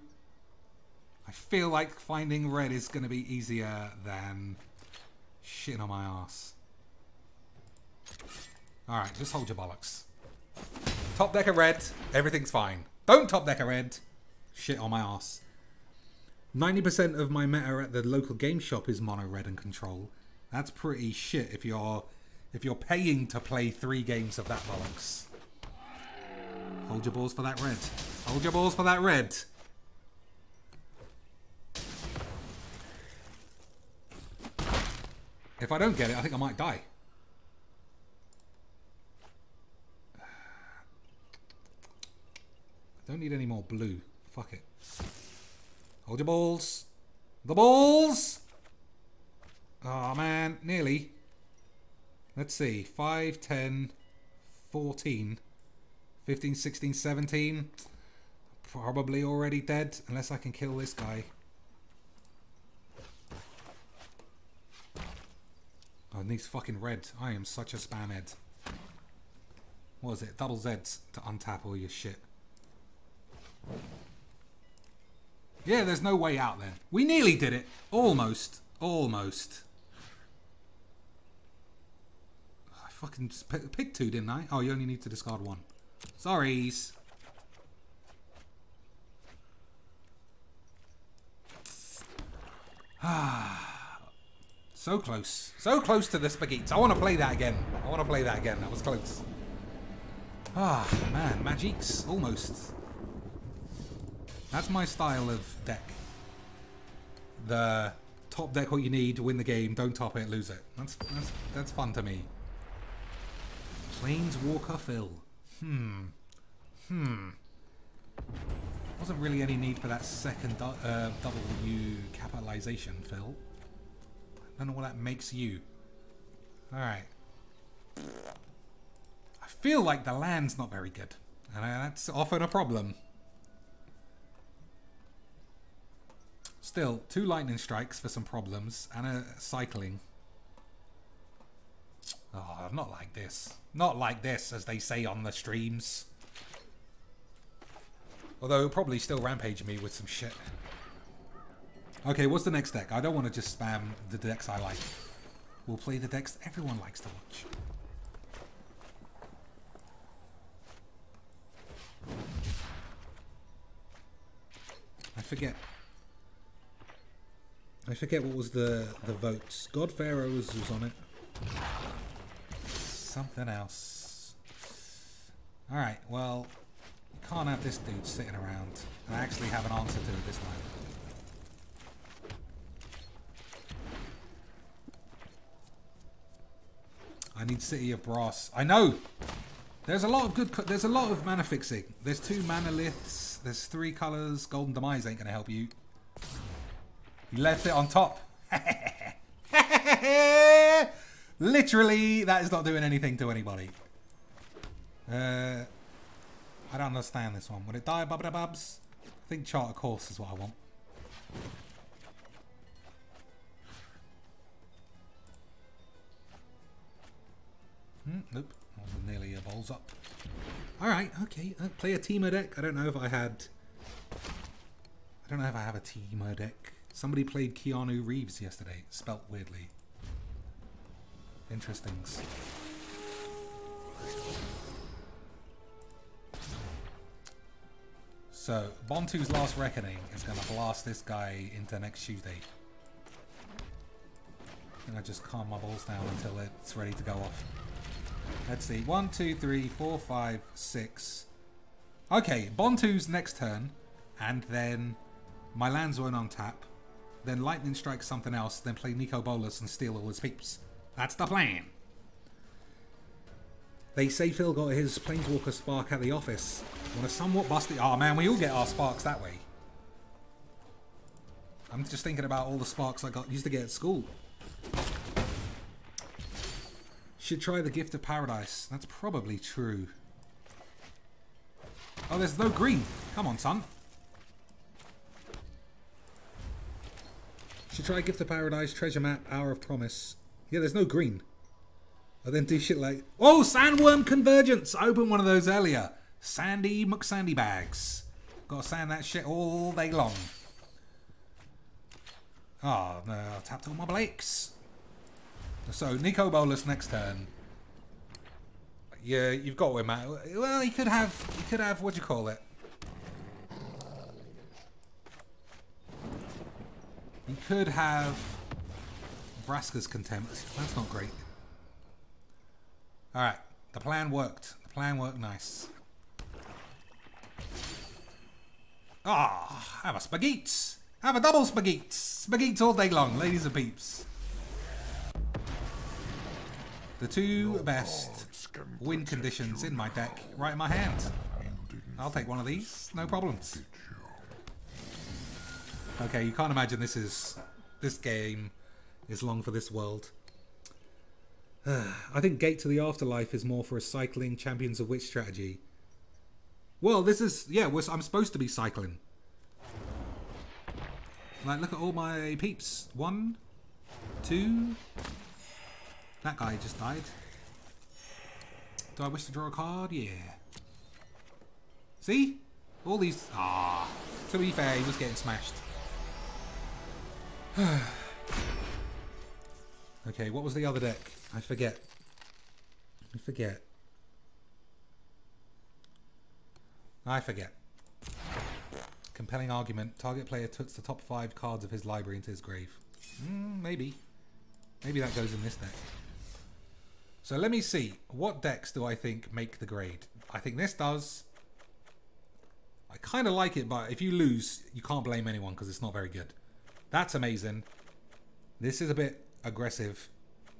I feel like finding red is going to be easier than shitting on my ass. Alright, just hold your bollocks. Top deck of red, everything's fine. Don't top deck of red, shit on my ass. 90% of my meta at the local game shop is mono red and control. That's pretty shit if you're if you're paying to play three games of that bollocks. Hold your balls for that red. Hold your balls for that red. If I don't get it, I think I might die. I don't need any more blue. Fuck it. Hold your balls. The balls! Oh man, nearly. Let's see. 5, 10, 14, 15, 16, 17. Probably already dead, unless I can kill this guy. Oh, and these fucking red. I am such a spam head. What is it? Double Zs to untap all your shit. Yeah, there's no way out then. We nearly did it. Almost. Almost. I fucking picked two, didn't I? Oh, you only need to discard one. Sorries. <sighs> Ah. So close. So close to the spaghetti. I want to play that again. I want to play that again. That was close. Ah, man. Magics. Almost. That's my style of deck. The top deck what you need to win the game. Don't top it, lose it. That's, that's, that's fun to me. Planeswalker Phil. Hmm. Hmm. Wasn't really any need for that second uh, W capitalization, Phil. I don't know what that makes you. Alright. I feel like the land's not very good. And that's often a problem. Still, two lightning strikes for some problems and a cycling. Oh, not like this. Not like this, as they say on the streams. Although, probably still rampage me with some shit. Okay, what's the next deck? I don't want to just spam the decks I like. We'll play the decks everyone likes to watch. I forget. I forget what was the the votes. God Pharaoh was, on it. Something else. Alright, well, you can't have this dude sitting around. I actually have an answer to it this time. I need City of Brass. I know! There's a lot of good... There's a lot of mana fixing. There's two Manaliths. There's three colours. Golden Demise ain't going to help you. He left it on top. <laughs> Literally, that is not doing anything to anybody. Uh, I don't understand this one. Would it die, Bubba Bubs? I think Chart a Course is what I want. Hmm, nope. nearly a balls up. Alright, okay. Uh, play a Temur deck. I don't know if I had... I don't know if I have a Temur deck. Somebody played Keanu Reeves yesterday. Spelt weirdly. Interesting. So, Bontu's Last Reckoning is going to blast this guy into next Tuesday. And I just calm my balls down until it's ready to go off. Let's see. One, two, three, four, five, six. Okay, Bontu's next turn, and then my lands won't untap. Then Lightning strikes something else, then play Nicol Bolas and steal all his peeps. That's the plan. They say Phil got his Planeswalker spark at the office. Want a somewhat busted... Oh man, we all get our sparks that way. I'm just thinking about all the sparks I got used to get at school. Should try the Gift of Paradise. That's probably true. Oh, there's no green. Come on, son. Should try Gift of Paradise, Treasure Map, Hour of Promise. Yeah, there's no green. I then do shit like... Oh, Sandworm Convergence! I opened one of those earlier. Sandy McSandy bags. Gotta sand that shit all day long. Ah, oh, no, I tapped all my Blakes. So, Nicol Bolas next turn. Yeah, you've got him out. Well, he could have, he could have, what do you call it? He could have Vraska's Contempt. That's not great. Alright, the plan worked. The plan worked nice. Ah, oh, have a spaghetti. Have a double spaghetti. Spaghetti all day long, ladies and peeps. The two best win conditions in my deck right in my hand. I'll take one of these, no problems. Okay, you can't imagine this is this game is long for this world. <sighs> I think Gate to the Afterlife is more for a cycling Champions of Witch strategy. Well, this is yeah. I'm supposed to be cycling. Like, look at all my peeps. One, two. That guy just died. Do I wish to draw a card? Yeah. See? All these... Ah. To be fair, he was getting smashed. <sighs> okay, what was the other deck? I forget. I forget. I forget. Compelling argument. Target player puts the top five cards of his library into his grave. Mm, maybe. Maybe that goes in this deck. So let me see. What decks do I think make the grade? I think this does. I kind of like it, but if you lose, you can't blame anyone because it's not very good. That's amazing. This is a bit aggressive.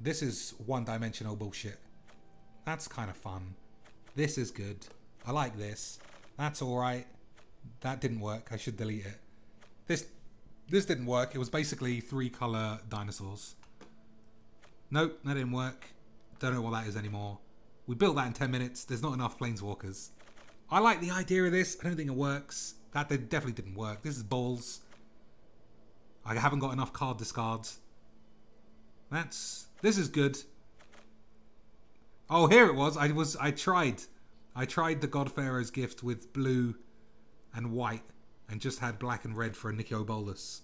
This is one-dimensional bullshit. That's kind of fun. This is good. I like this. That's alright. That didn't work. I should delete it. This this didn't work. It was basically three color dinosaurs. Nope, that didn't work. Don't know what that is anymore. We built that in 10 minutes. There's not enough planeswalkers. I like the idea of this. I don't think it works. That definitely didn't work. This is balls. I haven't got enough card discards. That's... This is good. Oh, here it was. I was... I tried. I tried the God Pharaoh's gift with blue and white and just had black and red for a Nicol Bolas.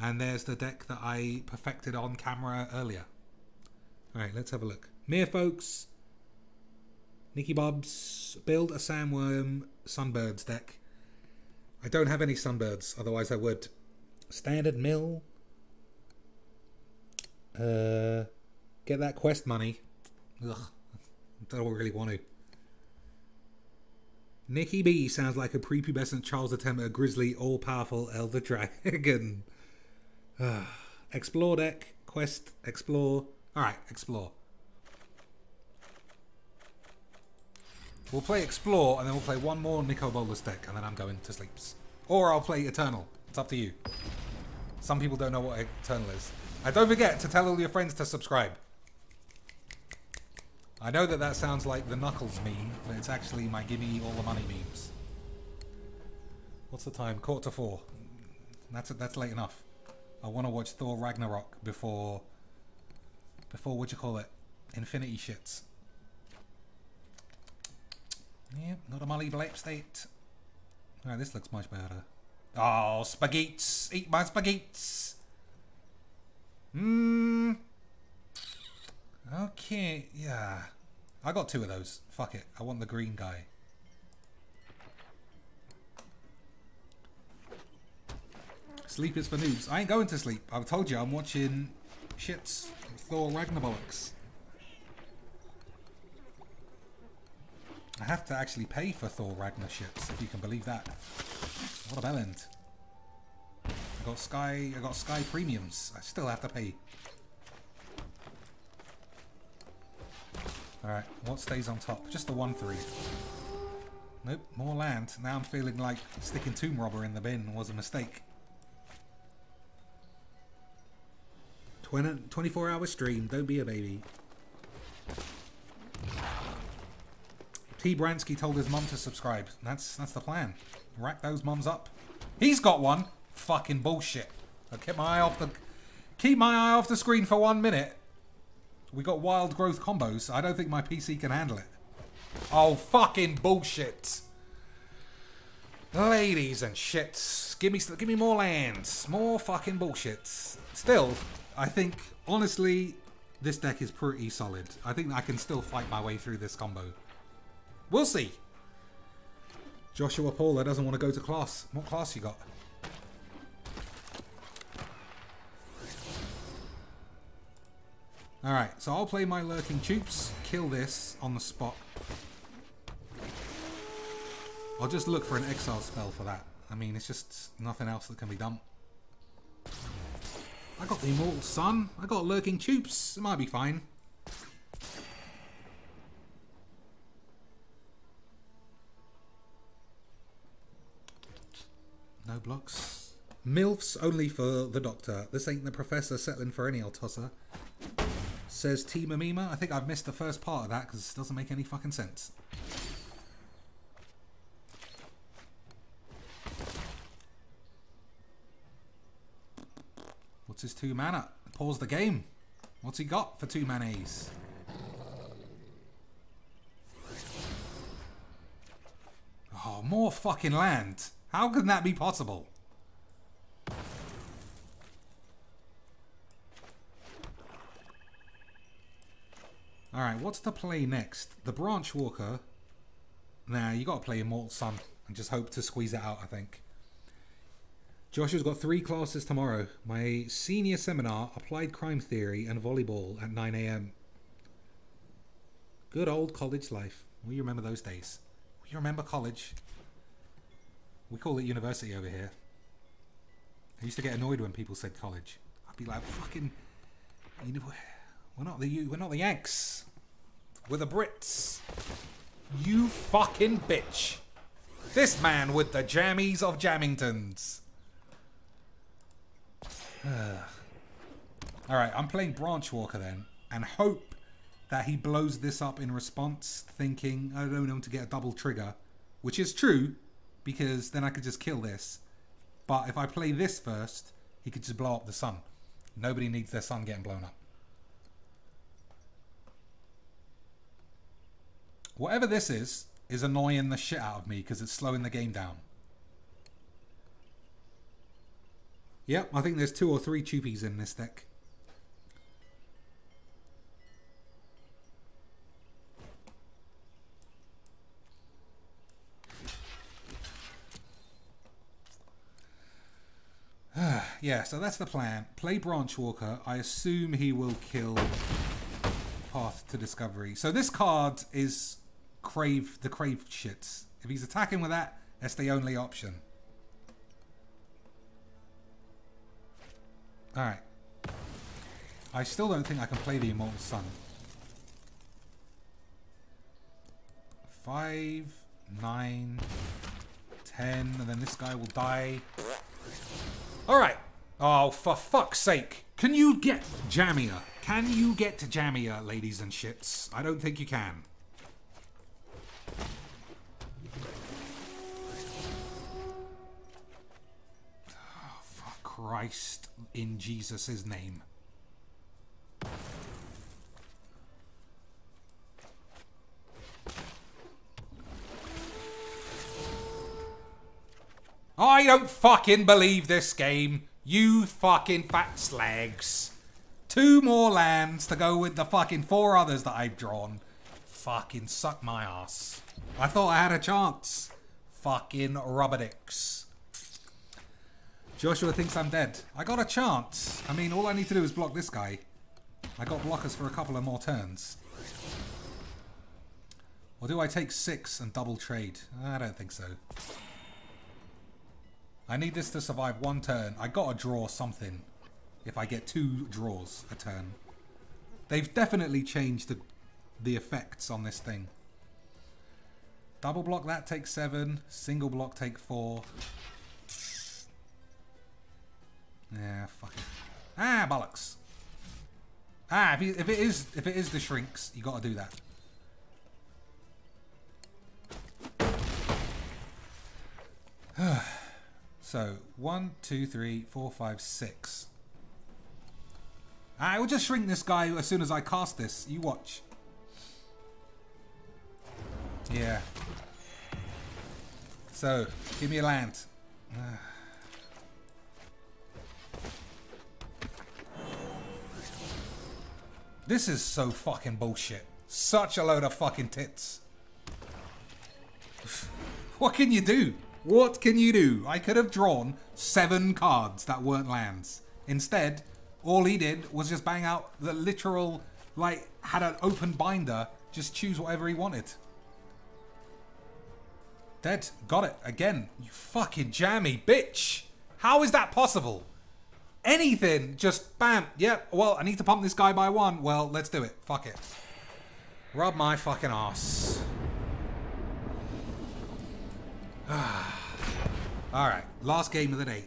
And there's the deck that I perfected on camera earlier. Alright, let's have a look. Merfolks. Nicky Bobs. Build a Sandworm Sunbirds deck. I don't have any Sunbirds, otherwise I would. Standard mill. Uh, get that quest money. Ugh, don't really want to. Nikki B sounds like a prepubescent Charles attempt at a grizzly, all-powerful Elder Dragon. <sighs> Explore deck, quest, explore. Alright, explore. We'll play Explore, and then we'll play one more Nicol Bolas deck, and then I'm going to sleeps. Or I'll play Eternal. It's up to you. Some people don't know what Eternal is. And don't forget to tell all your friends to subscribe. I know that that sounds like the Knuckles meme, but it's actually my gimme all the money memes. What's the time? Quarter to four. That's that's late enough. I want to watch Thor Ragnarok before before what you call it, Infinity shits. Yep, not a Blip state. Alright, this looks much better. Oh, spaghettis! Eat my spaghettis! Mmm. Okay, yeah. I got two of those. Fuck it. I want the green guy. Sleep is for noobs. I ain't going to sleep. I've told you I'm watching shits Thor Ragnarbollocks. I have to actually pay for Thor Ragnar shits, if you can believe that. What a bellend. I got Sky I got Sky premiums. I still have to pay. Alright, what stays on top? Just the 1-3. Nope, more land. Now I'm feeling like sticking Tomb Robber in the bin was a mistake. 24 hour stream, don't be a baby. T. Bransky told his mum to subscribe. That's that's the plan. Rack those mums up. He's got one. Fucking bullshit. I keep my eye off the keep my eye off the screen for one minute. We got wild growth combos. I don't think my PC can handle it. Oh, fucking bullshit. Ladies and shits, give me give me more lands, more fucking bullshit. Still, I think honestly, this deck is pretty solid. I think I can still fight my way through this combo. We'll see. Joshua Paula doesn't want to go to class. What class you got? Alright, so I'll play my Lurking Choops, kill this on the spot. I'll just look for an exile spell for that. I mean, it's just nothing else that can be done. I got the Immortal Sun. I got Lurking Choops. It might be fine. No blocks. MILFs only for the doctor. This ain't the professor settling for any old tosser. Says Team Amima. I think I've missed the first part of that because it doesn't make any fucking sense. What's his two mana? Pause the game. What's he got for two manas? Oh, more fucking land. How can that be possible? Alright, what's the play next? The Branch Walker. Nah, you gotta play Immortal Sun and just hope to squeeze it out, I think. Joshua's got three classes tomorrow. My senior seminar, Applied Crime Theory and Volleyball at 9am. Good old college life. We remember those days. We remember college. We call it university over here. I used to get annoyed when people said college. I'd be like, fucking, you know, we're not the we're not the Yanks. We're the Brits. You fucking bitch. This man with the jammies of Jammingtons. <sighs> Alright, I'm playing Branch Walker then, and hope that he blows this up in response, thinking, I don't know to get a double trigger. Which is true, because then I could just kill this. But if I play this first, he could just blow up the sun. Nobody needs their sun getting blown up. Whatever this is, is annoying the shit out of me because it's slowing the game down. Yep, I think there's two or three Chupies in this deck. Yeah, so that's the plan. Play Branch Walker. I assume he will kill Path of Discovery. So this card is Crave the Crave shits. If he's attacking with that, that's the only option. Alright. I still don't think I can play the Immortal Sun. Five, nine, ten, and then this guy will die. Alright. Oh, for fuck's sake. Can you get Jamia? Can you get to Jamia, ladies and shits? I don't think you can. Oh, for Christ in Jesus' name. I don't fucking believe this game. You fucking fat slags. Two more lands to go with the fucking four others that I've drawn. Fucking suck my ass. I thought I had a chance. Fucking rubber dicks. Joshua thinks I'm dead. I got a chance. I mean, all I need to do is block this guy. I got blockers for a couple of more turns. Or do I take six and double trade? I don't think so. I need this to survive one turn. I gotta draw something if I get two draws a turn. They've definitely changed the, the effects on this thing. Double block that takes seven. Single block take four. Yeah, fuck it. Ah, bollocks. Ah, if, you, if it is if it is the shrinks, you got to do that. <sighs> so one, two, three, four, five, six. Ah, I will just shrink this guy as soon as I cast this. You watch. Yeah. So, give me a land. <sighs> This is so fucking bullshit. Such a load of fucking tits. <sighs> What can you do? What can you do? I could have drawn seven cards that weren't lands. Instead, all he did was just bang out the literal, like, had an open binder, just choose whatever he wanted. Dead. Got it. Again. You fucking jammy bitch. How is that possible? Anything. Just bam. Yep. well, I need to pump this guy by one. Well, let's do it. Fuck it. Rub my fucking ass. <sighs> Alright. Last game of the day.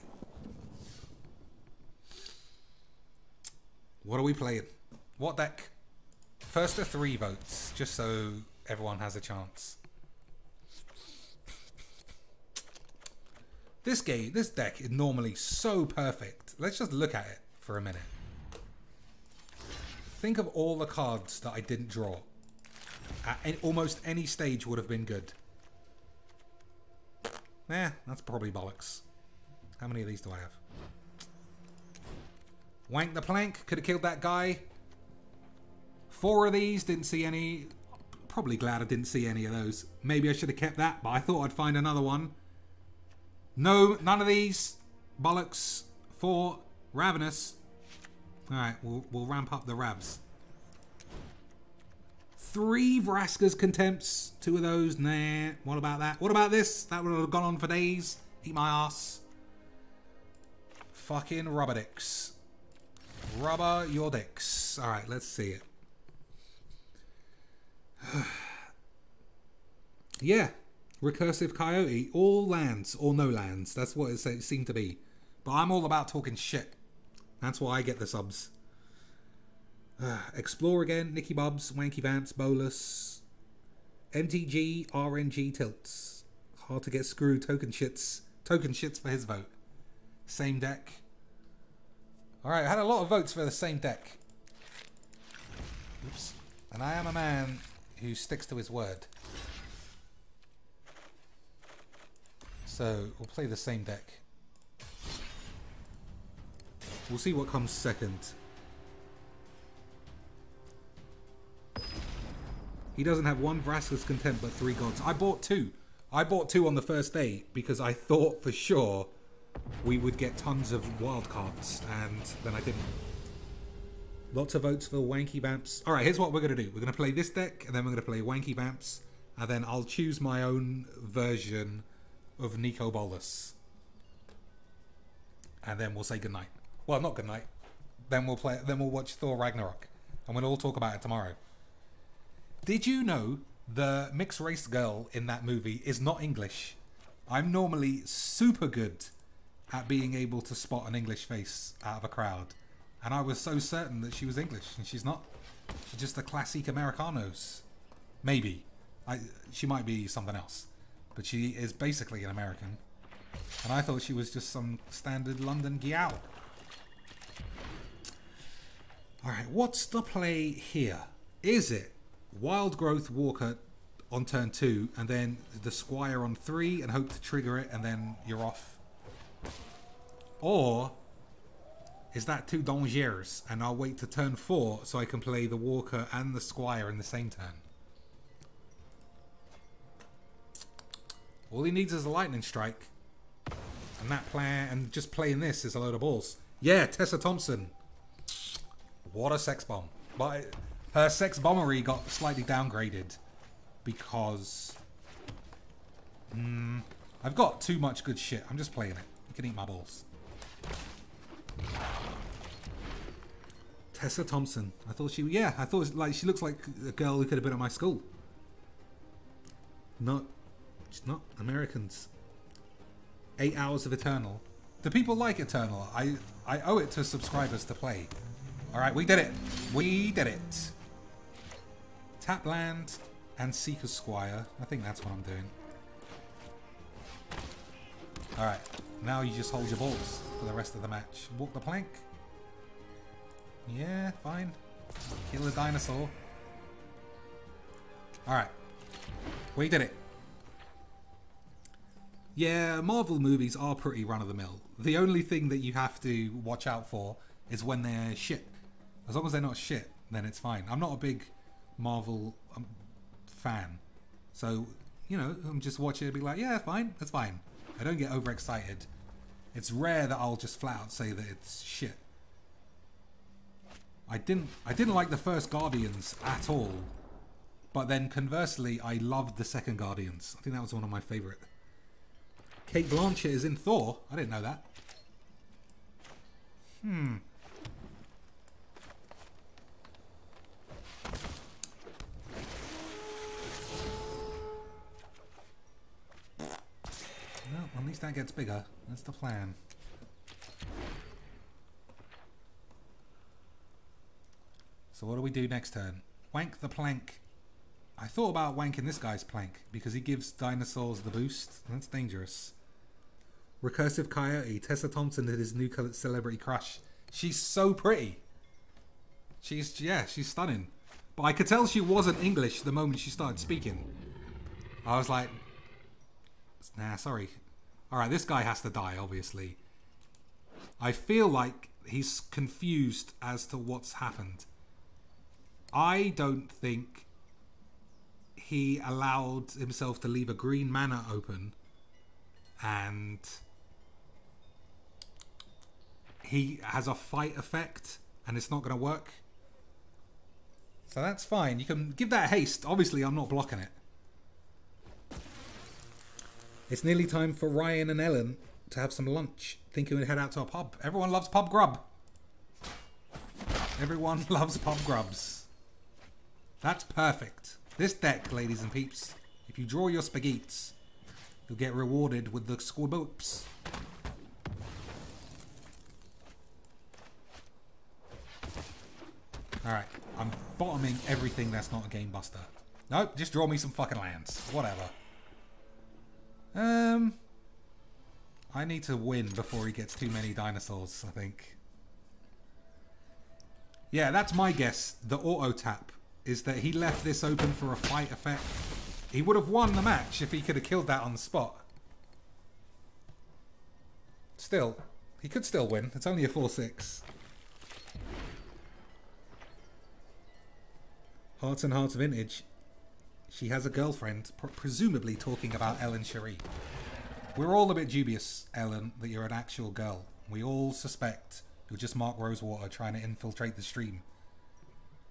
What are we playing? What deck? First to three votes, just so everyone has a chance. This game, this deck is normally so perfect. Let's just look at it for a minute. Think of all the cards that I didn't draw. At almost any stage would have been good. Eh, that's probably bollocks. How many of these do I have? Wank the plank. Could have killed that guy. Four of these. Didn't see any. Probably glad I didn't see any of those. Maybe I should have kept that, but I thought I'd find another one. No, none of these. Bollocks. Four. Ravenous. Alright, we'll, we'll ramp up the Ravs. Three Vraska's Contempts. Two of those. Nah. What about that? What about this? That would have gone on for days. Eat my ass. Fucking rubber dicks. Rubber your dicks. Alright, let's see it. <sighs> yeah, Recursive Coyote, all lands or no lands. That's what it seemed to be. But I'm all about talking shit. That's why I get the subs. <sighs> Explore again, Nicky Bobs, Wanky Vamps, Bolas, MTG, RNG Tilts. Hard to get screwed, token shits. Token shits for his vote. Same deck. Alright, I had a lot of votes for the same deck. Oops. And I am a man who sticks to his word. So we'll play the same deck. We'll see what comes second. He doesn't have one Vraska's Contempt but three gods. I bought two. I bought two on the first day because I thought for sure we would get tons of wildcards and then I didn't. Lots of votes for Wanky Vamps. Alright, here's what we're going to do. We're going to play this deck and then we're going to play Wanky Vamps and then I'll choose my own version of Nicol Bolas. And then we'll say goodnight. Well, not goodnight. Then we'll play. Then we'll watch Thor Ragnarok, and we'll all talk about it tomorrow. Did you know the mixed race girl in that movie is not English? I'm normally super good at being able to spot an English face out of a crowd, and I was so certain that she was English, and she's not. She's just a classic Americanos. Maybe. I, she might be something else but she is basically an American. And I thought she was just some standard London gal. Alright, what's the play here? Is it Wild Growth Walker on turn 2 and then the Squire on 3 and hope to trigger it and then you're off? Or is that too dangerous, and I'll wait to turn 4 so I can play the Walker and the Squire in the same turn? All he needs is a lightning strike. And that plan and just playing this is a load of balls. Yeah, Tessa Thompson. What a sex bomb. But her sex bombery got slightly downgraded because mm, I've got too much good shit. I'm just playing it. You can eat my balls. Tessa Thompson. I thought she, yeah, I thought like she looks like a girl who could have been at my school. Not it's not Americans. Eight hours of Eternal. Do people like Eternal? I, I owe it to subscribers to play. Alright, we did it. We did it. Tap land and Seeker Squire. I think that's what I'm doing. Alright, now you just hold your balls for the rest of the match. Walk the plank. Yeah, fine. Kill a dinosaur. Alright. We did it. Yeah, Marvel movies are pretty run of the mill. The only thing that you have to watch out for is when they're shit. As long as they're not shit, then it's fine. I'm not a big Marvel um, fan. So, you know, I'm just watching it and be like, yeah, fine, that's fine. I don't get overexcited. It's rare that I'll just flat out say that it's shit. I didn't I didn't like the first Guardians at all. But then conversely, I loved the second Guardians. I think that was one of my favourite. Cate Blanchett is in Thor. I didn't know that. Hmm. At least that gets bigger. That's the plan. So what do we do next turn? Wank the plank. I thought about wanking this guy's plank because he gives dinosaurs the boost. That's dangerous. Recursive Coyote. Tessa Thompson did his new celebrity crush. She's so pretty. She's, yeah, she's stunning. But I could tell she wasn't English the moment she started speaking. I was like, nah, sorry. Alright, this guy has to die, obviously. I feel like he's confused as to what's happened. I don't think he allowed himself to leave a green manor open and he has a fight effect and it's not going to work. So that's fine. You can give that haste. Obviously, I'm not blocking it. It's nearly time for Ryan and Ellen to have some lunch. Thinking we'd head out to a pub. Everyone loves pub grub. Everyone <laughs> loves pub grubs. That's perfect. This deck, ladies and peeps, if you draw your spaghettis, you'll get rewarded with the squaboops. Alright, I'm bottoming everything that's not a game buster. Nope, just draw me some fucking lands. Whatever. Um, I need to win before he gets too many dinosaurs, I think. Yeah, that's my guess. The auto tap is that he left this open for a fight effect. He would have won the match if he could have killed that on the spot. Still, he could still win. It's only a 4-6. Hearts and Hearts Vintage. She has a girlfriend, presumably talking about Ellen Cherie. We're all a bit dubious, Ellen, that you're an actual girl. We all suspect you're just Mark Rosewater trying to infiltrate the stream.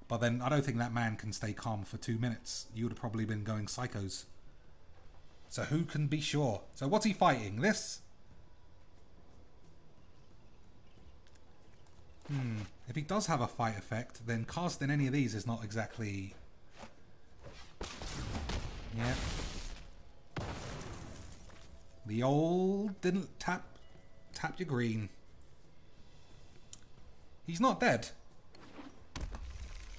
But then I don't think that man can stay calm for two minutes. You would have probably been going psychos. So who can be sure? So what's he fighting? This? Hmm. If he does have a fight effect, then casting any of these is not exactly... Yeah. The old didn't tap tap your green. He's not dead.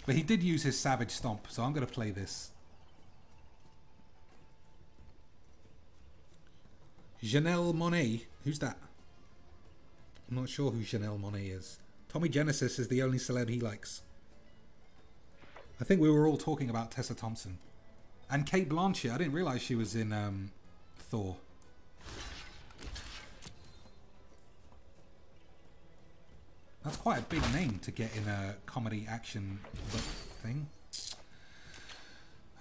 But he did use his Savage Stomp, so I'm going to play this. Janelle Monáe. Who's that? I'm not sure who Janelle Monáe is. Tommy Genesis is the only celeb he likes. I think we were all talking about Tessa Thompson. And Cate Blanchett. I didn't realise she was in um, Thor. That's quite a big name to get in a comedy action thing.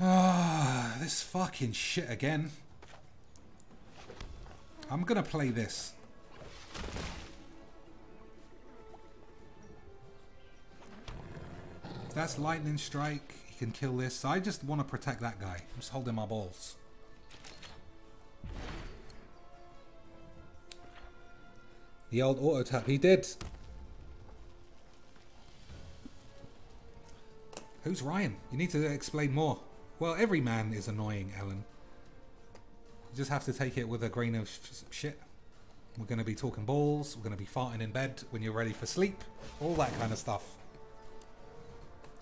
Ah, this fucking shit again. I'm gonna play this. That's lightning strike, can kill this. I just want to protect that guy. I'm just holding my balls. The old auto tap. He did. Who's Ryan? You need to explain more. Well, every man is annoying, Ellen. You just have to take it with a grain of shit. We're going to be talking balls. We're going to be farting in bed when you're ready for sleep. All that kind of stuff.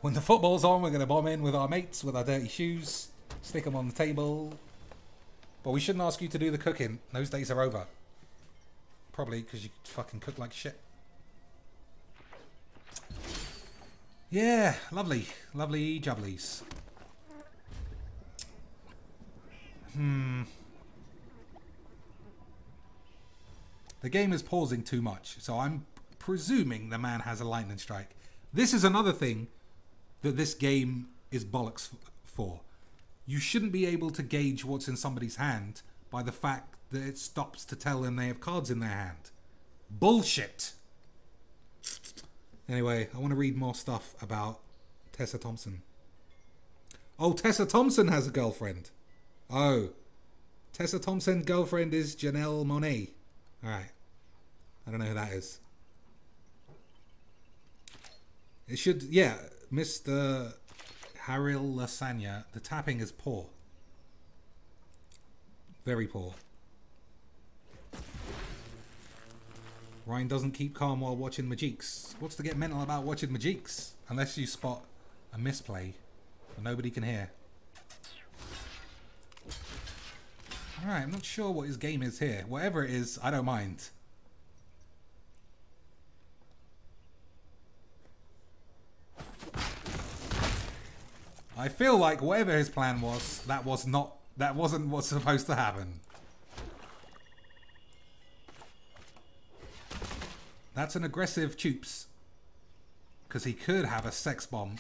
When the football's on, we're going to bomb in with our mates with our dirty shoes. Stick them on the table. But we shouldn't ask you to do the cooking. Those days are over. Probably because you fucking cook like shit. Yeah, lovely. Lovely jubblies. Hmm. The game is pausing too much, so I'm presuming the man has a lightning strike. This is another thing that this game is bollocks for. You shouldn't be able to gauge what's in somebody's hand by the fact that it stops to tell them they have cards in their hand. Bullshit! Anyway, I want to read more stuff about Tessa Thompson. Oh, Tessa Thompson has a girlfriend. Oh. Tessa Thompson's girlfriend is Janelle Monáe. Alright. I don't know who that is. It should, yeah, Mr. Haril Lasagna, the tapping is poor. Very poor. Ryan doesn't keep calm while watching Majiks. What's to get mental about watching Majiks? Unless you spot a misplay that nobody can hear. Alright, I'm not sure what his game is here. Whatever it is, I don't mind. I feel like whatever his plan was, that was not that wasn't what's supposed to happen. That's an aggressive Choops. Because he could have a sex bomb.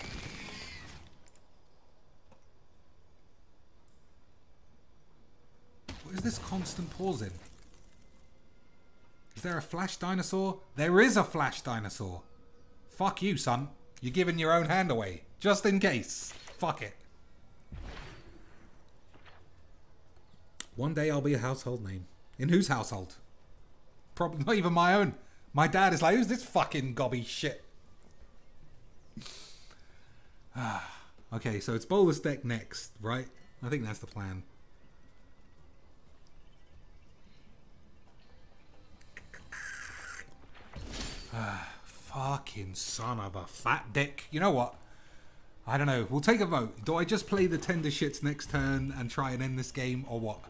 What is this constant pausing? Is there a flash dinosaur? There is a flash dinosaur. Fuck you, son. You're giving your own hand away. Just in case. Fuck it. One day I'll be a household name. In whose household? Probably not even my own. My dad is like, who's this fucking gobby shit? <sighs> okay, so it's Bolas deck next, right? I think that's the plan. <sighs> Ah, fucking son of a fat dick. You know what? I don't know. We'll take a vote. Do I just play the tender shits next turn and try and end this game or what?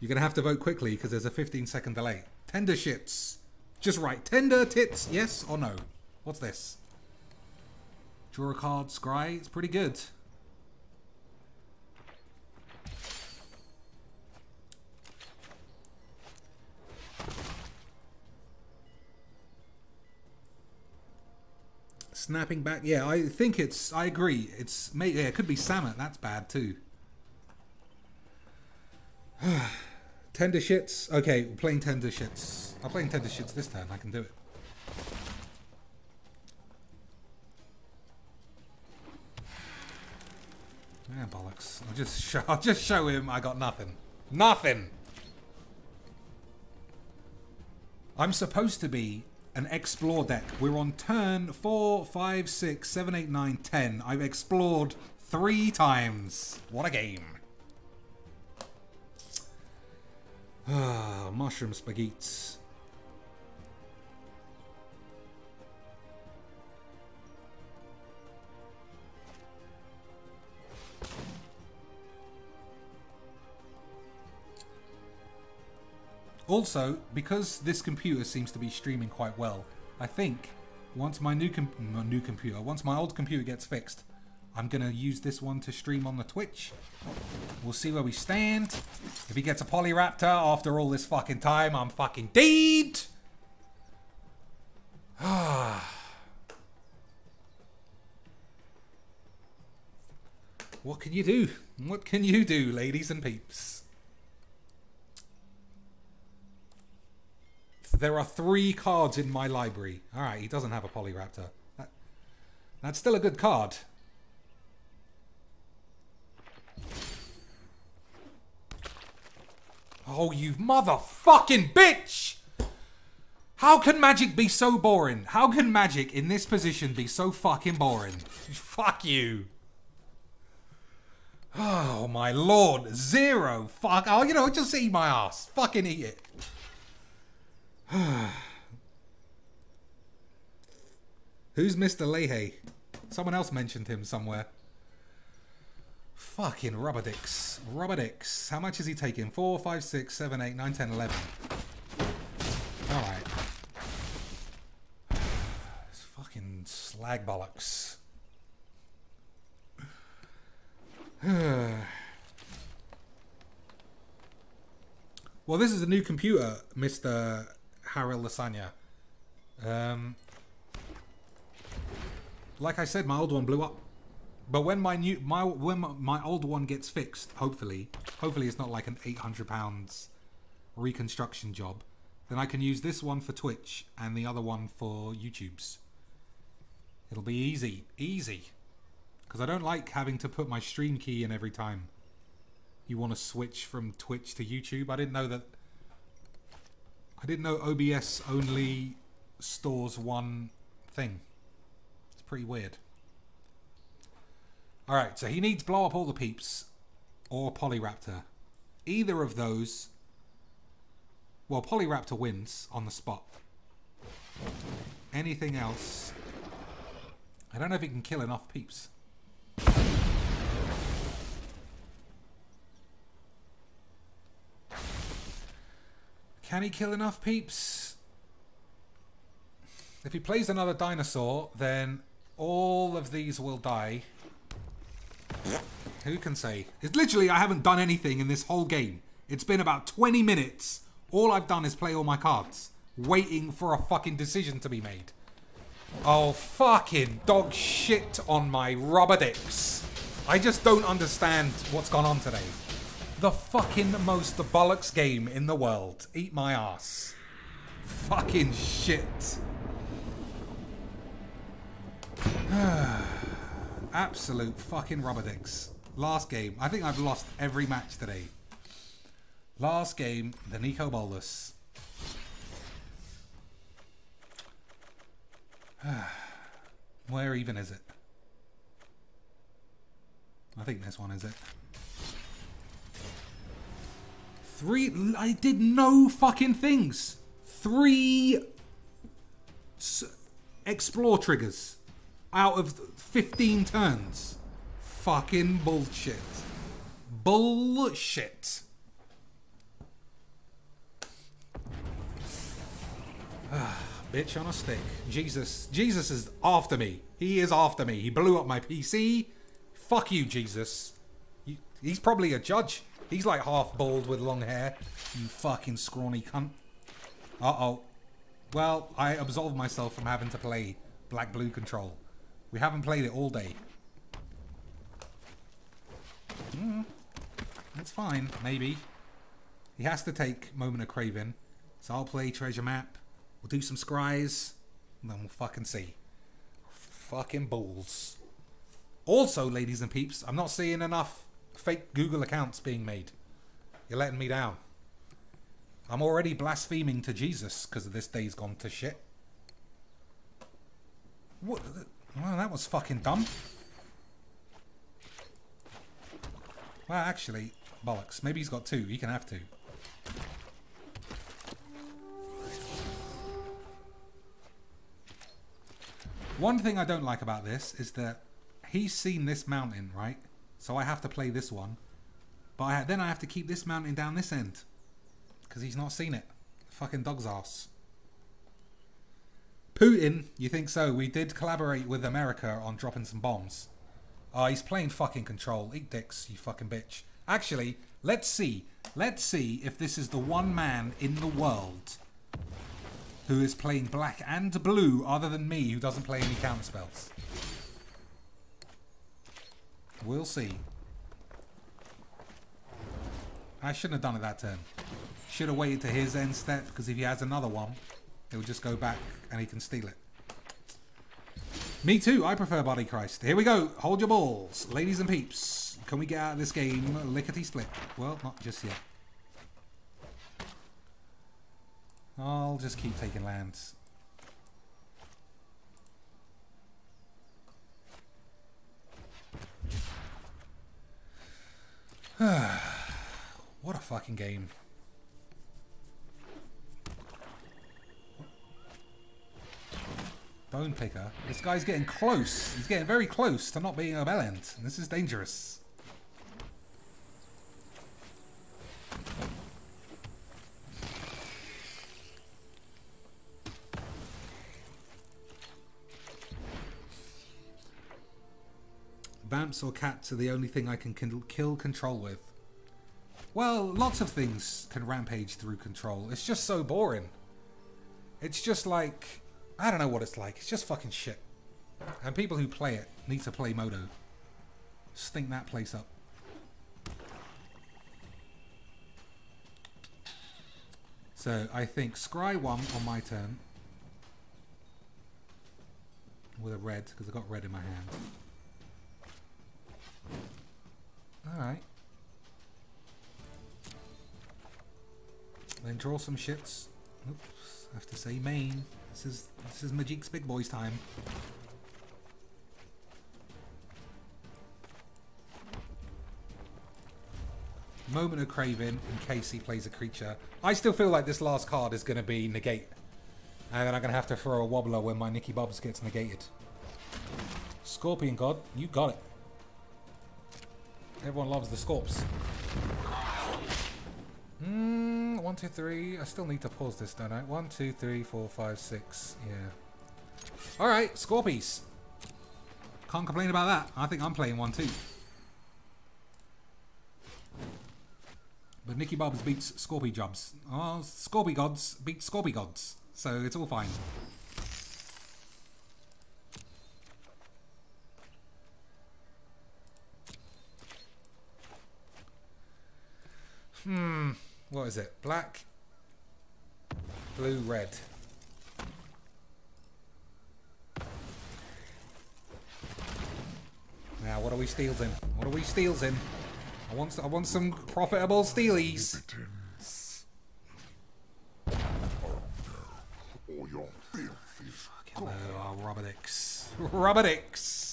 You're going to have to vote quickly because there's a 15 second delay. Tender shits. Just right. Tender tits, yes or no? What's this? Draw a card, scry. It's pretty good. Snapping back. Yeah, I think it's... I agree. It's... Yeah, it could be salmon. That's bad too. <sighs> tender shits. Okay, we're playing tender shits. I'm playing tender shits this turn. I can do it. Yeah, bollocks. I'll just <laughs> show, I'll just show him I got nothing. Nothing! I'm supposed to be an explore deck. We're on turn 4, 5, 6, 7, 8, 9, 10. I've explored three times. What a game. <sighs> Mushroom spaghetti. Also, because this computer seems to be streaming quite well, I think once my new, my new computer, once my old computer gets fixed, I'm to use this one to stream on the Twitch. We'll see where we stand. If he gets a Polyraptor after all this fucking time, I'm fucking deed. <sighs> what can you do? What can you do, ladies and peeps? There are three cards in my library. Alright, he doesn't have a Polyraptor. That, that's still a good card. Oh, you motherfucking bitch! How can Magic be so boring? How can Magic in this position be so fucking boring? <laughs> Fuck you. <sighs> Oh my lord. Zero. Fuck. Oh, you know, just eat my ass. Fucking eat it. <sighs> Who's Mr. Leahy? Someone else mentioned him somewhere. Fucking rubber dicks. Rubber dicks. How much is he taking? 4, 5, 6, 7, 8, 9, 10, 11. Alright. <sighs> It's fucking slag bollocks. <sighs> Well, this is a new computer, Mister Harel Lasagna. Um, like I said, my old one blew up. But when my new my when my, my old one gets fixed, hopefully, hopefully it's not like an eight hundred pounds reconstruction job, then I can use this one for Twitch and the other one for YouTube's. It'll be easy, easy, because I don't like having to put my stream key in every time you want to switch from Twitch to YouTube. I didn't know that. I didn't know OBS only stores one thing. It's pretty weird. Alright, so he needs blow up all the peeps or Polyraptor. Either of those. Well, Polyraptor wins on the spot. Anything else? I don't know if he can kill enough peeps. Can he kill enough peeps? If he plays another dinosaur, then all of these will die. Who can say? It's literally, I haven't done anything in this whole game. It's been about 20 minutes. All I've done is play all my cards. Waiting for a fucking decision to be made. Oh, fucking dog shit on my rubber dicks. I just don't understand what's gone on today. The fucking most bollocks game in the world. Eat my ass. Fucking shit. <sighs> Absolute fucking rubber dicks. Last game. I think I've lost every match today. Last game, the Nicol Bolas. <sighs> Where even is it? I think this one is it. Three. I did no fucking things. Three. explore triggers out of 15 turns. Fucking bullshit. Bullshit. Ah, bitch on a stick. Jesus. Jesus is after me. He is after me. He blew up my PC. Fuck you, Jesus. he's probably a judge. He's like half bald with long hair. You fucking scrawny cunt. Uh-oh. Well, I absolved myself from having to play Black Blue Control. We haven't played it all day. Mm, that's fine, maybe. He has to take Moment of Craving. So I'll play Treasure Map. We'll do some scries. And then we'll fucking see. Fucking balls. Also, ladies and peeps, I'm not seeing enough fake Google accounts being made. You're letting me down. I'm already blaspheming to Jesus because this day's gone to shit. What? Well, that was fucking dumb. Well, actually, bollocks. Maybe he's got two. He can have two. One thing I don't like about this is that he's seen this mountain, right? So I have to play this one. But I, then I have to keep this mountain down this end. Because he's not seen it. Fucking dog's ass. Putin, you think so? We did collaborate with America on dropping some bombs. Oh, he's playing fucking control. Eat dicks, you fucking bitch. Actually, let's see. Let's see if this is the one man in the world who is playing black and blue other than me who doesn't play any counter spells. We'll see. I shouldn't have done it that turn. Should have waited to his end step because if he has another one, He'll just go back and he can steal it. Me too. I prefer Body Christ. Here we go. Hold your balls. Ladies and peeps. Can we get out of this game lickety-split? Well, not just yet. I'll just keep taking lands. <sighs> what a fucking game. Bone picker. This guy's getting close. He's getting very close to not being a bellend. This is dangerous. Vamps or cats are the only thing I can kill control with. Well, lots of things can rampage through control. It's just so boring. It's just like, I don't know what it's like. It's just fucking shit. And people who play it need to play Modo. Stink that place up. So I think Scry 1 on my turn. With a red, because I got red in my hand. Alright. Then draw some shits. Oops, I have to say main. This is this is Magic's big boys time. Moment of craving in case he plays a creature. I still feel like this last card is going to be negate. And then I'm going to have to throw a wobbler when my Nicky Bobs gets negated. Scorpion God, you got it. Everyone loves the Scorps. Mm, one, two, three. I still need to pause this, don't I? One, two, three, four, five, six. Yeah. Alright, Scorpies. Can't complain about that. I think I'm playing one too. But Nicky Bobs beats Scorpy Jobs. Oh, Scorpy Gods beat Scorpy Gods. So it's all fine. Hmm. What is it? Black, blue, red. Now, what are we steals in? What are we steals in? I want, I want some profitable steelies. Fucking oh, Robotix. <laughs> Robotix!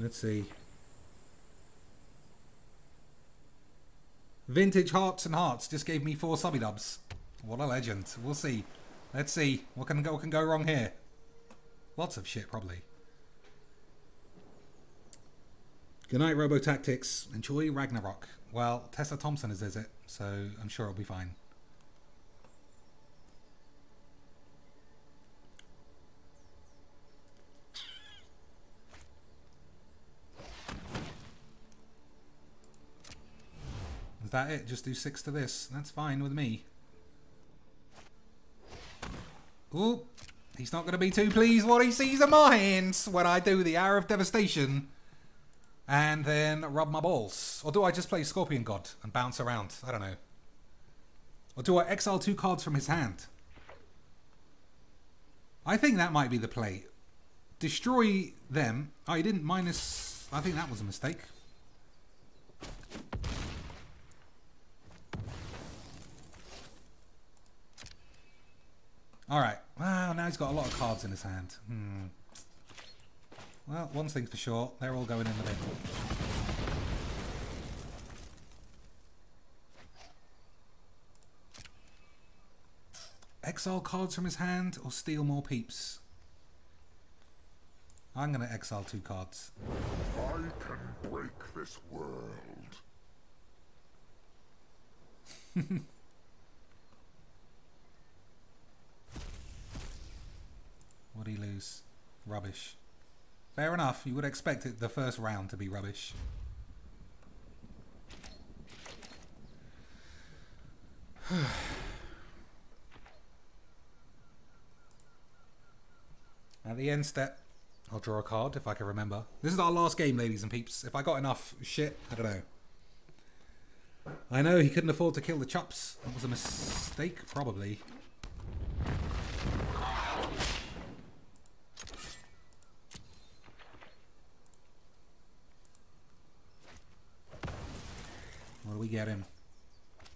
Let's see. Vintage Hearts and Hearts just gave me four subby dubs. What a legend. We'll see. Let's see. What can go, what can go wrong here? Lots of shit, probably. Good night, Robo Tactics. Enjoy Ragnarok. Well, Tessa Thompson is, is it? So I'm sure it'll be fine. Is that it? Just do six to this. That's fine with me. Ooh, he's not going to be too pleased what he sees in my hands when I do the Hour of Devastation and then rub my balls. Or do I just play Scorpion God and bounce around? I don't know. Or do I exile two cards from his hand? I think that might be the play. Destroy them. Oh, he didn't minus... I think that was a mistake. Alright. Well, now he's got a lot of cards in his hand. Hmm. Well, one thing for sure, they're all going in the bin. Exile cards from his hand or steal more peeps? I'm going to exile two cards. I can break this world. <laughs> what do he lose? Rubbish. Fair enough, you would expect it the first round to be rubbish. <sighs> At the end step, I'll draw a card if I can remember. This is our last game, ladies and peeps. If I got enough shit, I don't know. I know he couldn't afford to kill the chops. That was a mistake, probably. We get him?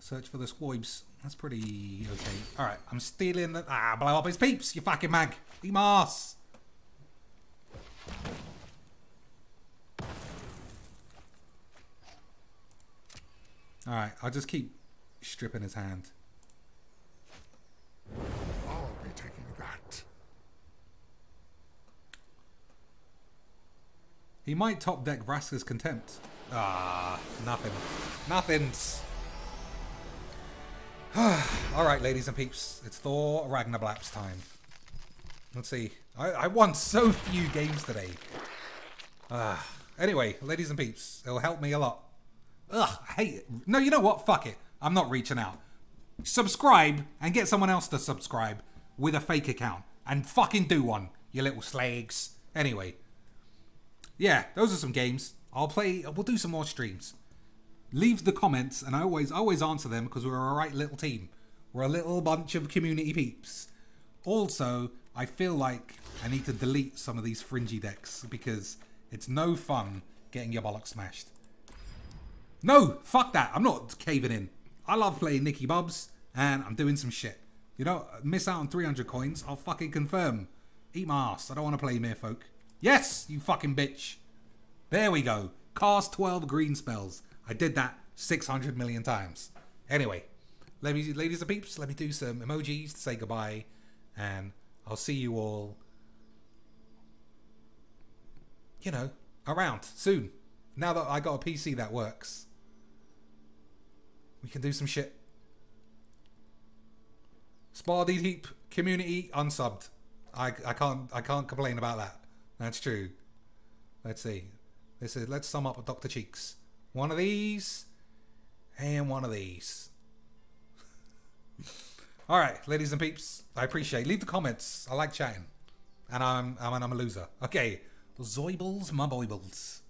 Search for the squibs. That's pretty okay. Alright, I'm stealing the... Ah, blow up his peeps, you fucking mag. My ass. Alright, I'll just keep stripping his hand. I'll be taking that. He might top deck Vraska's Contempt. Ah, nothing. Nothings. <sighs> Alright, ladies and peeps. It's Thor Ragnarblaps time. Let's see. I, I won so few games today. Ah. Anyway, ladies and peeps, it'll help me a lot. Ugh, I hate it. No, you know what? Fuck it. I'm not reaching out. Subscribe and get someone else to subscribe with a fake account. And fucking do one, you little slags. Anyway. Yeah, those are some games. I'll play, we'll do some more streams. Leave the comments, and I always, always answer them because we're a right little team. We're a little bunch of community peeps. Also, I feel like I need to delete some of these fringy decks because it's no fun getting your bollocks smashed. No, fuck that. I'm not caving in. I love playing Nicky Bubs, and I'm doing some shit. You know, miss out on 300 coins, I'll fucking confirm. Eat my ass. I don't want to play Merfolk. Yes, you fucking bitch. There we go. Cast 12 green spells. I did that 600 million times. Anyway, let me, ladies and peeps, let me do some emojis to say goodbye, and I'll see you all, you know, around soon. Now that I got a PC that works, we can do some shit. Spardy Heap community unsubbed. I, I can't I can't complain about that. That's true. Let's see. This is let's sum up with Dr. Cheeks. One of these and one of these. <laughs> All right, ladies and peeps, I appreciate. Leave the comments. I like chatting, and I'm I'm, I'm a loser. Okay, Zoibles, my boibles.